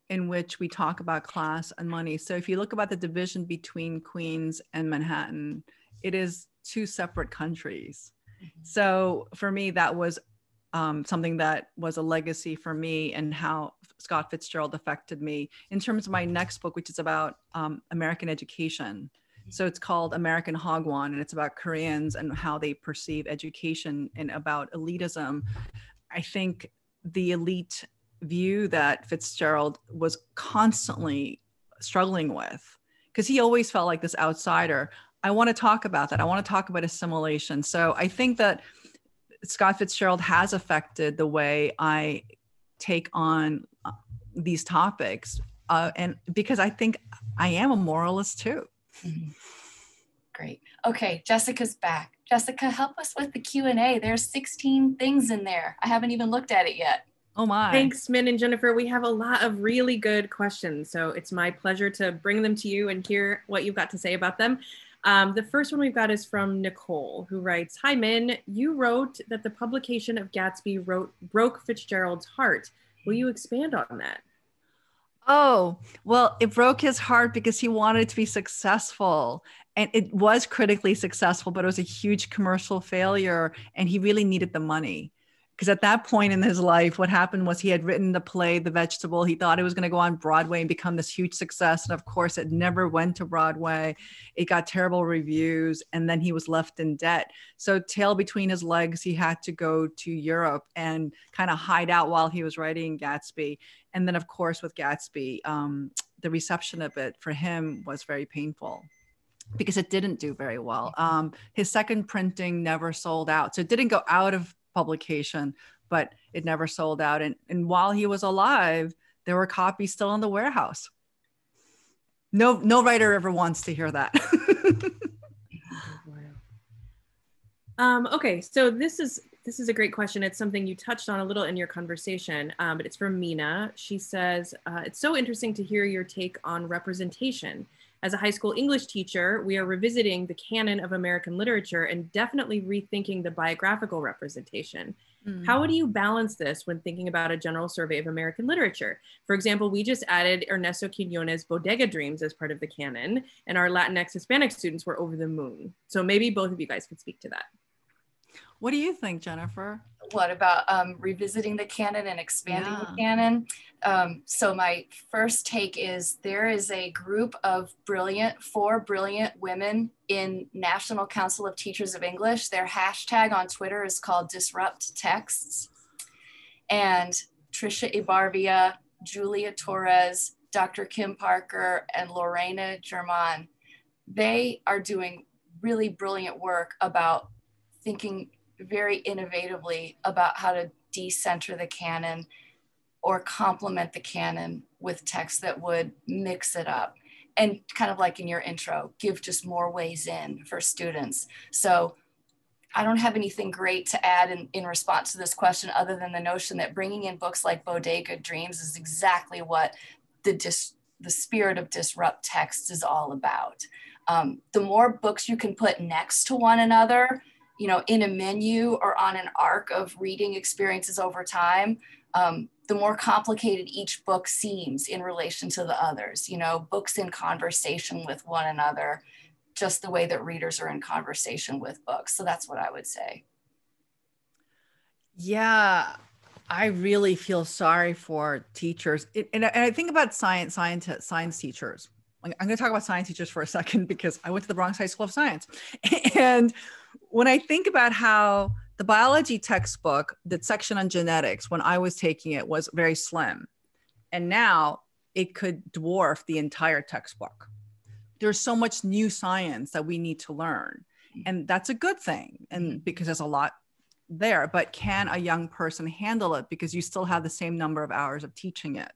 in which we talk about class and money so if you look about the division between queens and manhattan it is two separate countries mm-hmm. so for me that was um, something that was a legacy for me and how Scott Fitzgerald affected me. In terms of my next book, which is about um, American education, so it's called American Hagwon, and it's about Koreans and how they perceive education and about elitism. I think the elite view that Fitzgerald was constantly struggling with, because he always felt like this outsider. I want to talk about that. I want to talk about assimilation. So I think that Scott Fitzgerald has affected the way I take on uh, these topics. Uh, and because I think I am a moralist too. Mm-hmm. Great. Okay, Jessica's back. Jessica, help us with the Q&A. There's 16 things in there. I haven't even looked at it yet. Oh my. Thanks, Min and Jennifer. We have a lot of really good questions. So it's my pleasure to bring them to you and hear what you've got to say about them. Um, the first one we've got is from Nicole, who writes Hi, Min. You wrote that the publication of Gatsby wrote, broke Fitzgerald's heart. Will you expand on that? Oh, well, it broke his heart because he wanted to be successful. And it was critically successful, but it was a huge commercial failure. And he really needed the money because at that point in his life what happened was he had written the play the vegetable. He thought it was going to go on broadway and become this huge success and of course it never went to broadway. It got terrible reviews and then he was left in debt. So tail between his legs he had to go to europe and kind of hide out while he was writing gatsby. And then of course with gatsby um, the reception of it for him was very painful because it didn't do very well. Um, his second printing never sold out. So it didn't go out of publication, but it never sold out. And, and while he was alive, there were copies still in the warehouse. No, no writer ever wants to hear that. um, okay, so this is this is a great question. It's something you touched on a little in your conversation, um, but it's from Mina. She says, uh, It's so interesting to hear your take on representation. As a high school English teacher, we are revisiting the canon of American literature and definitely rethinking the biographical representation. Mm. How would you balance this when thinking about a general survey of American literature? For example, we just added Ernesto Quiñonez' Bodega Dreams as part of the canon, and our Latinx Hispanic students were over the moon. So maybe both of you guys could speak to that. What do you think, Jennifer? What about um, revisiting the canon and expanding yeah. the canon? Um, so my first take is there is a group of brilliant, four brilliant women in National Council of Teachers of English. Their hashtag on Twitter is called Disrupt Texts. And Tricia Ebarvia, Julia Torres, Dr. Kim Parker, and Lorena German they are doing really brilliant work about thinking very innovatively about how to decenter the canon or complement the canon with text that would mix it up. And kind of like in your intro give just more ways in for students. So i don't have anything great to add in, in response to this question other than the notion that bringing in books like bodega dreams is exactly what the dis, the spirit of disrupt text is all about. Um, the more books you can put next to one another you know in a menu or on an arc of reading experiences over time um, the more complicated each book seems in relation to the others. You know, books in conversation with one another, just the way that readers are in conversation with books. So that's what I would say. Yeah, I really feel sorry for teachers. It, and, and I think about science, science, science teachers. I'm going to talk about science teachers for a second because I went to the Bronx High School of Science. And when I think about how the biology textbook, the section on genetics, when I was taking it, was very slim. And now it could dwarf the entire textbook. There's so much new science that we need to learn. And that's a good thing. And mm-hmm. because there's a lot there, but can a young person handle it? Because you still have the same number of hours of teaching it.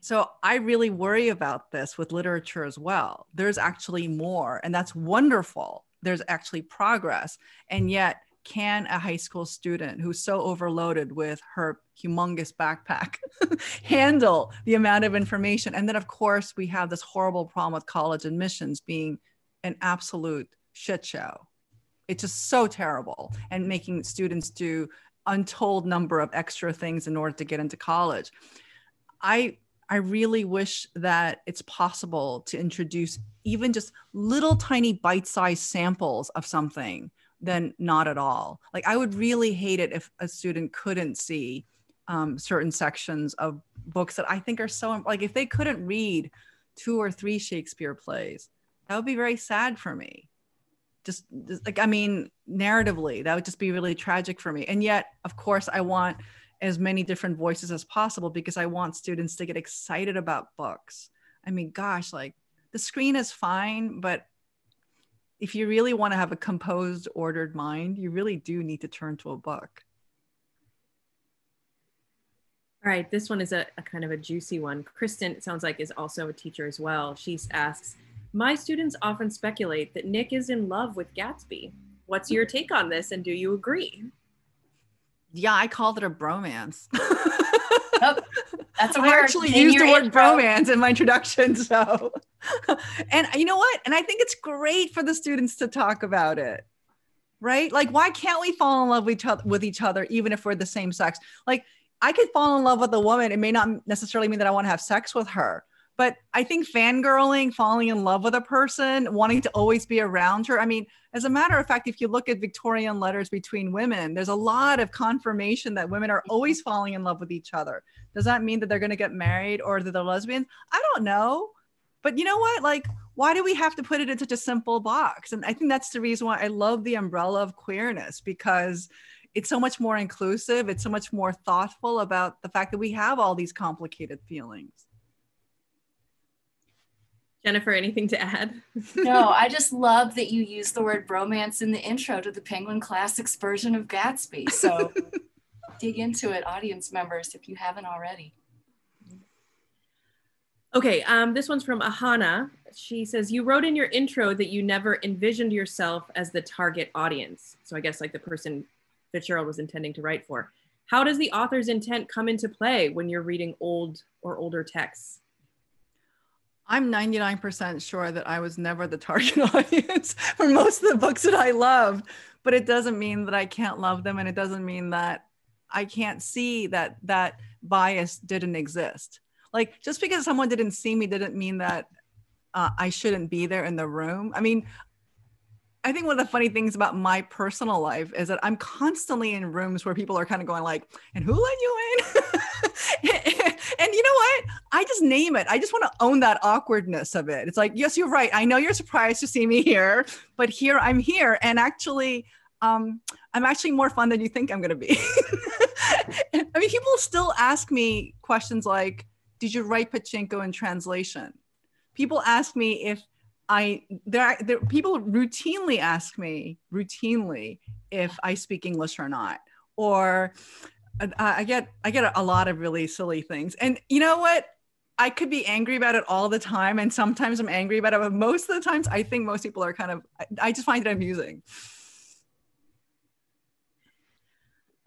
So I really worry about this with literature as well. There's actually more, and that's wonderful. There's actually progress. And yet, can a high school student who's so overloaded with her humongous backpack handle the amount of information? And then, of course, we have this horrible problem with college admissions being an absolute shit show. It's just so terrible and making students do untold number of extra things in order to get into college. I I really wish that it's possible to introduce even just little tiny bite-sized samples of something than not at all. Like I would really hate it if a student couldn't see um, certain sections of books that I think are so like if they couldn't read two or three Shakespeare plays, that would be very sad for me. Just, just like I mean, narratively, that would just be really tragic for me. And yet, of course, I want as many different voices as possible because I want students to get excited about books. I mean, gosh, like the screen is fine, but if you really want to have a composed, ordered mind, you really do need to turn to a book. All right, this one is a, a, kind of a juicy one. Kristen, it sounds like, is also a teacher as well. She asks, My students often speculate that Nick is in love with Gatsby. What's your take on this, and do you agree? Yeah, I called it a bromance. oh, that's a I actually used the word intro. bromance in my introduction. So, and you know what? And I think it's great for the students to talk about it, right? Like, why can't we fall in love with each other, with each other even if we're the same sex? Like, I could fall in love with a woman. It may not necessarily mean that I want to have sex with her, but I think fangirling, falling in love with a person, wanting to always be around her. I mean, as a matter of fact, if you look at Victorian letters between women, there's a lot of confirmation that women are mm-hmm. always falling in love with each other. Does that mean that they're going to get married or that they're lesbians? I don't know. But you know what? Like, why do we have to put it in such a simple box? And I think that's the reason why I love the umbrella of queerness because it's so much more inclusive. It's so much more thoughtful about the fact that we have all these complicated feelings. Jennifer, anything to add? no, I just love that you use the word bromance in the intro to the Penguin Classics version of Gatsby. So dig into it, audience members, if you haven't already. Okay, um, this one's from Ahana. She says, You wrote in your intro that you never envisioned yourself as the target audience. So I guess like the person Fitzgerald was intending to write for. How does the author's intent come into play when you're reading old or older texts? I'm 99% sure that I was never the target audience for most of the books that I love, but it doesn't mean that I can't love them and it doesn't mean that I can't see that that bias didn't exist. Like just because someone didn't see me didn't mean that uh, I shouldn't be there in the room. I mean, I think one of the funny things about my personal life is that I'm constantly in rooms where people are kind of going like, "And who let you in?" and you know what? I name it. I just want to own that awkwardness of it. It's like, yes, you're right. I know you're surprised to see me here, but here I'm here. And actually, um, I'm actually more fun than you think I'm going to be. I mean, people still ask me questions like, did you write Pachinko in translation? People ask me if I there, there people routinely ask me routinely if I speak English or not, or uh, I get I get a lot of really silly things. And you know what? I could be angry about it all the time, and sometimes I'm angry about it. But most of the times, I think most people are kind of. I just find it amusing.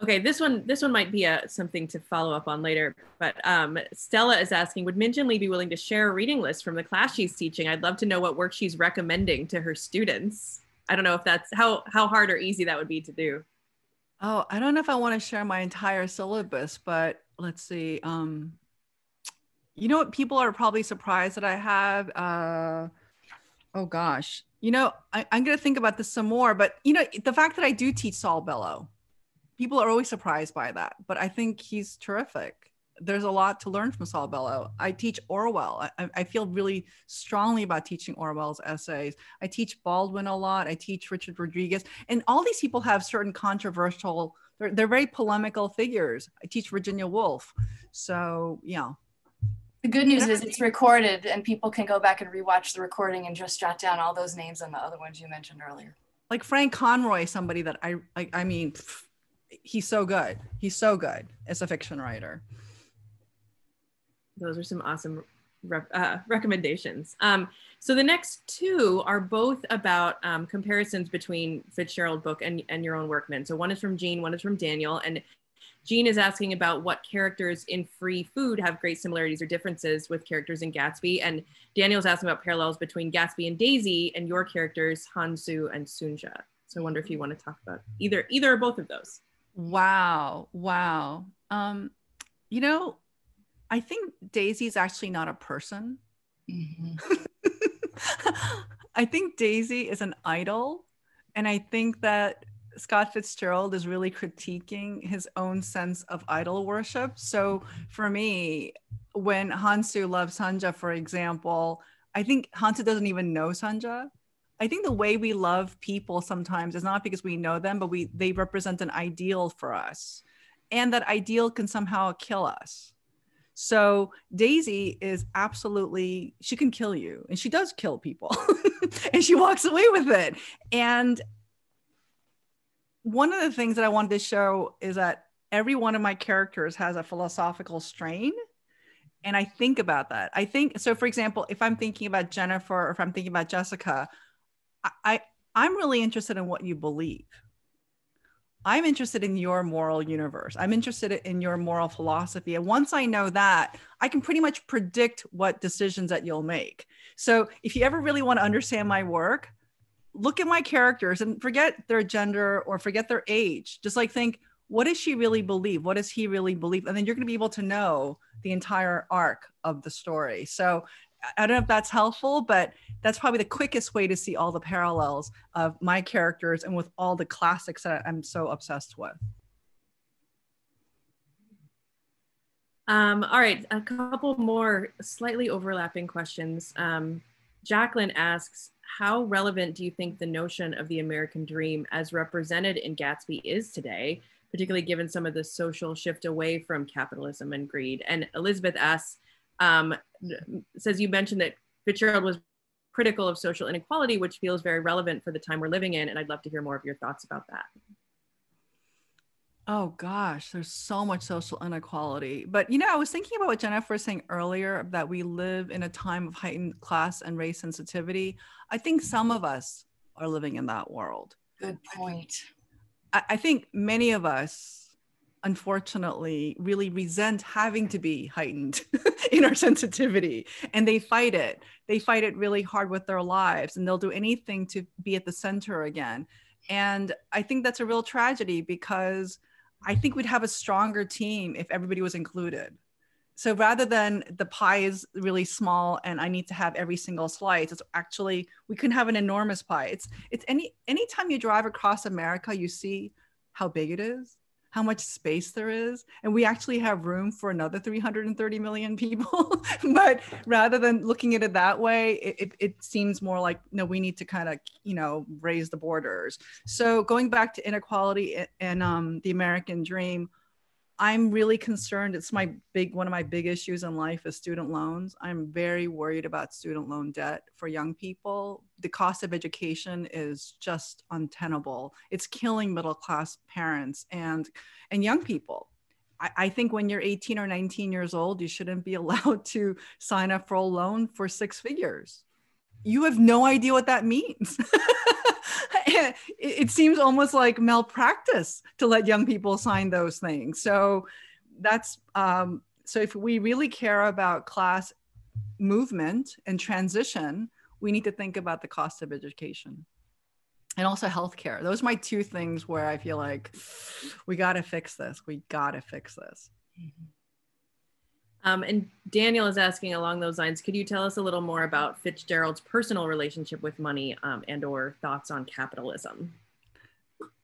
Okay, this one this one might be a, something to follow up on later. But um, Stella is asking, would Min Jin Lee be willing to share a reading list from the class she's teaching? I'd love to know what work she's recommending to her students. I don't know if that's how how hard or easy that would be to do. Oh, I don't know if I want to share my entire syllabus, but let's see. Um, you know what? People are probably surprised that I have. Uh, oh gosh, you know, I, I'm going to think about this some more. But you know, the fact that I do teach Saul Bellow people are always surprised by that, but I think he's terrific. There's a lot to learn from Saul Bellow. I teach Orwell. I, I, feel really strongly about teaching Orwell's essays. I teach Baldwin a lot. I teach Richard Rodriguez. And all these people have certain controversial, they're, they're very polemical figures. I teach Virginia Woolf. So, yeah. The good news is it's recorded and people can go back and rewatch the recording and just jot down all those names and the other ones you mentioned earlier. Like Frank Conroy, somebody that I, I, I mean, pff, he's so good. He's so good as a fiction writer. Those are some awesome uh, recommendations. Um, so the next two are both about um, comparisons between Fitzgerald book and, and your own workman. So one is from Jean, one is from Daniel. And Jean is asking about what characters in Free Food have great similarities or differences with characters in Gatsby. And Daniel's asking about parallels between Gatsby and Daisy and your characters, Hansu and Sunja. So I wonder if you want to talk about either either or both of those. Wow. Wow. Um, you know, I think Daisy is actually not a person. Mm-hmm. I think Daisy is an idol. And I think that Scott Fitzgerald is really critiquing his own sense of idol worship. So for me, when Hansu loves Sunja, for example, I think Hansu doesn't even know Sunja. I think the way we love people sometimes is not because we know them, but we they represent an ideal for us. And that ideal can somehow kill us. So Daisy is absolutely she can kill you and she does kill people. and she walks away with it. And one of the things that I wanted to show is that every one of my characters has a philosophical strain and I think about that. I think so. For example, if I'm thinking about Jennifer or if I'm thinking about Jessica, I I'm really interested in what you believe. I'm interested in your moral universe. I'm interested in your moral philosophy. And once I know that, I can pretty much predict what decisions that you'll make. So if you ever really want to understand my work, look at my characters and forget their gender or forget their age. Just like think, what does she really believe? What does he really believe? And then you're going to be able to know the entire arc of the story. So I don't know if that's helpful, but that's probably the quickest way to see all the parallels of my characters and with all the classics that I'm so obsessed with. Um, all right, a couple more slightly overlapping questions. Um, Jacqueline asks, how relevant do you think the notion of the American dream as represented in Gatsby is today, particularly given some of the social shift away from capitalism and greed? And Elizabeth asks, um, says you mentioned that Fitzgerald was critical of social inequality, which feels very relevant for the time we're living in. And I'd love to hear more of your thoughts about that. Oh gosh, there's so much social inequality. But you know, I was thinking about what Jennifer was saying earlier that we live in a time of heightened class and race sensitivity. I think some of us are living in that world. Good point. I, I think many of us unfortunately really resent having to be heightened in our sensitivity and they fight it they fight it really hard with their lives and they'll do anything to be at the center again and i think that's a real tragedy because i think we'd have a stronger team if everybody was included. So rather than the pie is really small and i need to have every single slice it's actually we can have an enormous pie. It's it's any anytime you drive across america you see how big it is how much space there is and we actually have room for another 330 million people. But rather than looking at it that way it, it, it seems more like no we need to kind of you know raise the borders. So going back to inequality and um, the american dream I'm really concerned. It's my big one of my big issues in life is student loans. I'm very worried about student loan debt for young people. The cost of education is just untenable. It's killing middle class parents and and young people. I, I think when you're 18 or 19 years old, you shouldn't be allowed to sign up for a loan for six figures. You have no idea what that means. it, seems almost like malpractice to let young people sign those things. So that's um, so if we really care about class movement and transition, we need to think about the cost of education and also healthcare. Those are my two things where I feel like we got to fix this. We got to fix this. Mm-hmm. Um, and Daniel is asking along those lines, could you tell us a little more about Fitzgerald's personal relationship with money um, and or thoughts on capitalism?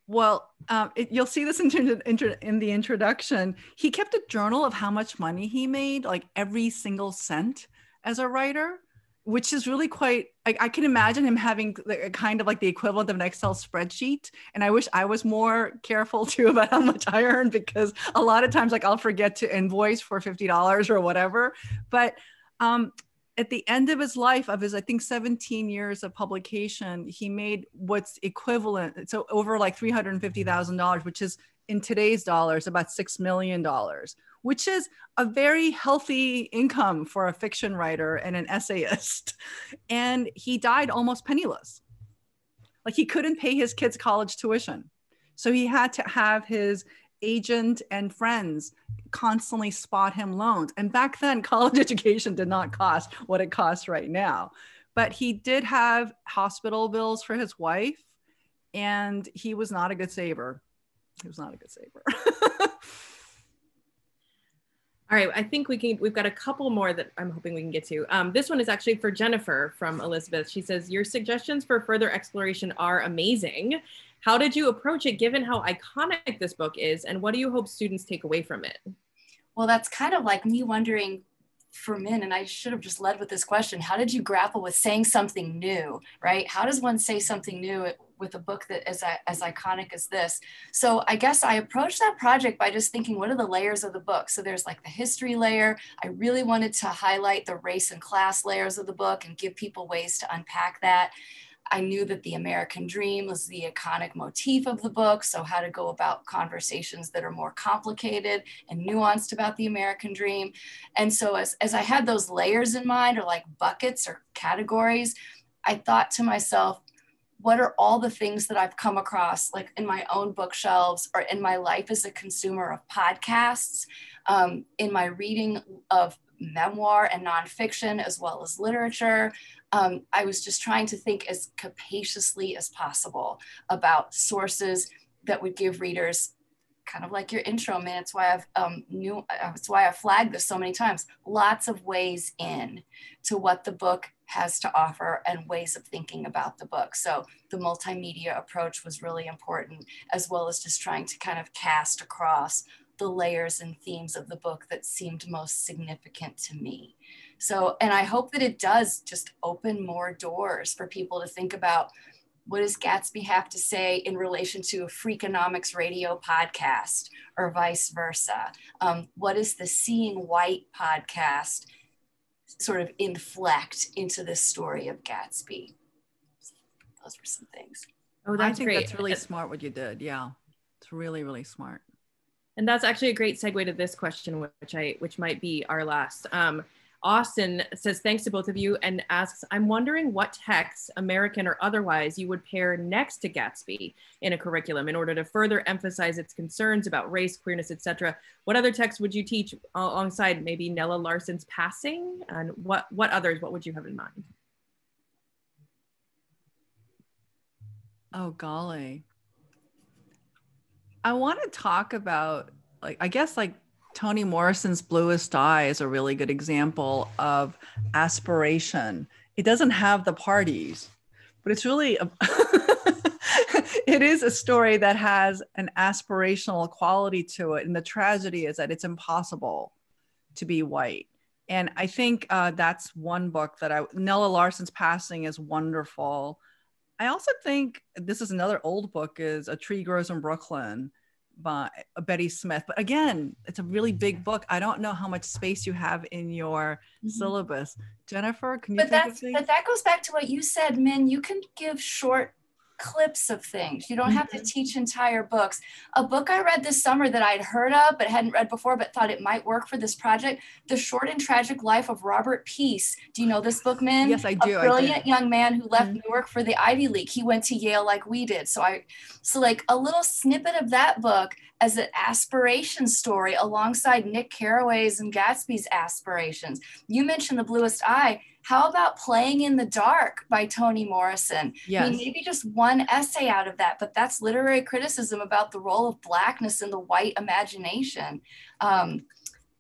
Well, um, it, you'll see this in, in, in, the introduction. He kept a journal of how much money he made, like every single cent as a writer which is really quite I, I, can imagine him having a kind of like the equivalent of an excel spreadsheet. And i wish i was more careful too about how much i earn because a lot of times like i'll forget to invoice for $50 or whatever. But um, at the end of his life of his i think 17 years of publication he made what's equivalent so over like $350000 which is in today's dollars about $6 million which is a very healthy income for a fiction writer and an essayist. And he died almost penniless. Like he couldn't pay his kids' college tuition. So he had to have his agent and friends constantly spot him loans. And back then, college education did not cost what it costs right now. But he did have hospital bills for his wife, and he was not a good saver. He was not a good saver. All right, I think we can. We've got a couple more that I'm hoping we can get to. Um, this one is actually for Jennifer from Elizabeth. She says your suggestions for further exploration are amazing. How did you approach it, given how iconic this book is, and what do you hope students take away from it? Well, that's kind of like me wondering for Min, and I should have just led with this question: How did you grapple with saying something new? Right? How does one say something new with a book that is as iconic as this. So I guess I approached that project by just thinking, what are the layers of the book? So there's like the history layer. I really wanted to highlight the race and class layers of the book and give people ways to unpack that. I knew that the American dream was the iconic motif of the book. So, how to go about conversations that are more complicated and nuanced about the American dream. And so, as, as I had those layers in mind, or like buckets or categories, I thought to myself, what are all the things that I've come across, like in my own bookshelves or in my life as a consumer of podcasts, um, in my reading of memoir and nonfiction, as well as literature. Um, I was just trying to think as capaciously as possible about sources that would give readers kind of like your intro, man. It's why I've um, new. It's why I flagged this so many times. Lots of ways in to what the book has to offer and ways of thinking about the book. So the multimedia approach was really important, as well as just trying to kind of cast across the layers and themes of the book that seemed most significant to me. So, and I hope that it does just open more doors for people to think about what does Gatsby have to say in relation to a Freakonomics radio podcast or vice versa? Um, what is the Seeing White podcast sort of inflect into this story of Gatsby? Those were some things. Oh, that's I think great. that's really smart what you did. Yeah, it's really, really smart. And that's actually a great segue to this question, which I which might be our last. Um, Austin says, thanks to both of you, and asks, I'm wondering what texts, American or otherwise, you would pair next to Gatsby in a curriculum in order to further emphasize its concerns about race, queerness, etc. What other texts would you teach alongside maybe Nella Larsen's Passing? And what, what others, what would you have in mind? Oh, golly. I want to talk about, like, I guess, like Toni Morrison's Bluest Eye is a really good example of aspiration. It doesn't have the parties, but it's really a it is a story that has an aspirational quality to it. And the tragedy is that it's impossible to be white. And I think uh, that's one book that I, Nella Larsen's Passing is wonderful. I also think this is another old book is A Tree Grows in Brooklyn by uh, Betty Smith. But again, it's a really big book. I don't know how much space you have in your mm-hmm. syllabus. Jennifer, can you? But that's but that goes back to what you said, Min. You can give short clips of things. You don't have to mm-hmm. teach entire books. A book I read this summer that I'd heard of but hadn't read before, but thought it might work for this project The Short and Tragic Life of Robert Peace. Do you know this book, Min? Yes, I do. A brilliant young man who left mm-hmm. Newark for the Ivy League. He went to Yale like we did. So I, so like a little snippet of that book as an aspiration story alongside Nick Carraway's and Gatsby's aspirations. You mentioned The Bluest Eye how about Playing in the Dark by Toni Morrison? Yes. I mean, maybe just one essay out of that, but that's literary criticism about the role of Blackness in the white imagination. Um,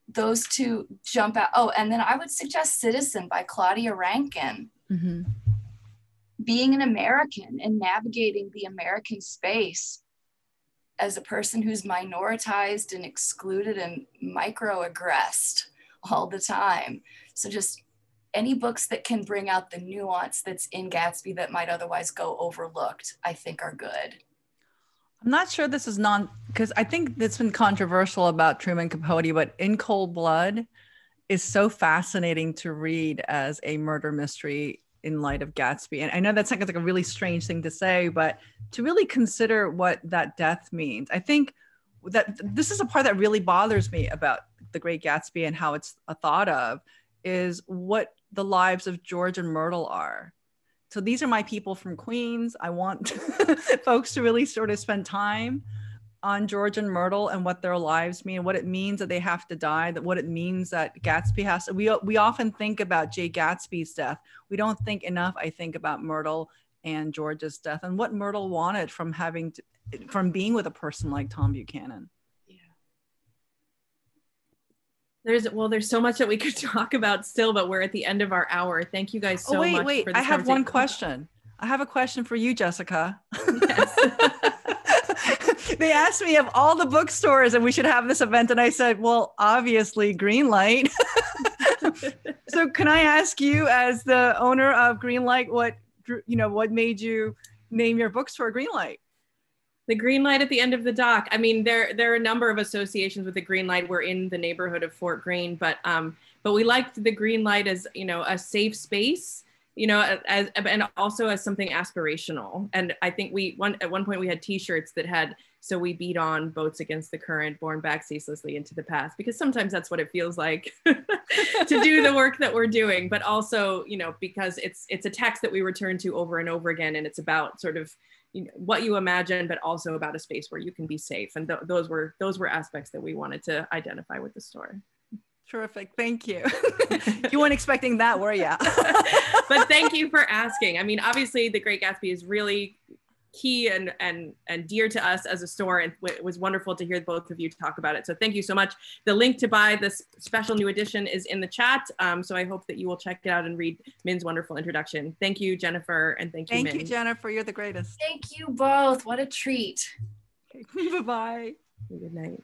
those two jump out. Oh, and then I would suggest Citizen by Claudia Rankine. Mm-hmm. Being an American and navigating the American space as a person who's minoritized and excluded and microaggressed all the time. So just any books that can bring out the nuance that's in Gatsby that might otherwise go overlooked, I think are good. I'm not sure this is non because I think it's been controversial about Truman Capote, but In Cold Blood is so fascinating to read as a murder mystery in light of Gatsby. And I know that's like, like a really strange thing to say, but to really consider what that death means, I think that this is a part that really bothers me about the Great Gatsby and how it's a thought of is what the lives of George and Myrtle are. So these are my people from Queens. I want folks to really sort of spend time on George and Myrtle and what their lives mean, what it means that they have to die, that what it means that Gatsby has to. We we often think about Jay Gatsby's death. We don't think enough, I think, about Myrtle and George's death and what Myrtle wanted from having to, from being with a person like Tom Buchanan. There's well, there's so much that we could talk about still, but we're at the end of our hour. Thank you guys oh, so oh, wait, much. Wait, wait, I have one question. I have a question for you, Jessica. they asked me of all the bookstores and we should have this event, and I said, well, obviously Greenlight. so, can I ask you, as the owner of Greenlight, what you know, what made you name your bookstore Greenlight? The green light at the end of the dock. I mean, there there are a number of associations with the green light. We're in the neighborhood of Fort Greene, but um, but we liked the green light as you know a safe space, you know, as and also as something aspirational. And I think we one at one point we had T-shirts that had so we beat on boats against the current, borne back ceaselessly into the past, because sometimes that's what it feels like to do the work that we're doing. But also, you know, because it's it's a text that we return to over and over again, and it's about sort of you know, what you imagine, but also about a space where you can be safe. And th- those were those were aspects that we wanted to identify with the store. Terrific. Thank you. you weren't expecting that, were you? but thank you for asking. I mean, obviously, The Great Gatsby is really key and and and dear to us as a store. And it was wonderful to hear both of you talk about it. So thank you so much. The link to buy this special new edition is in the chat. Um, so i hope that you will check it out and read min's wonderful introduction. Thank you jennifer and thank you thank min. you jennifer. You're the greatest. Thank you both. What a treat. Okay. bye-bye. Good night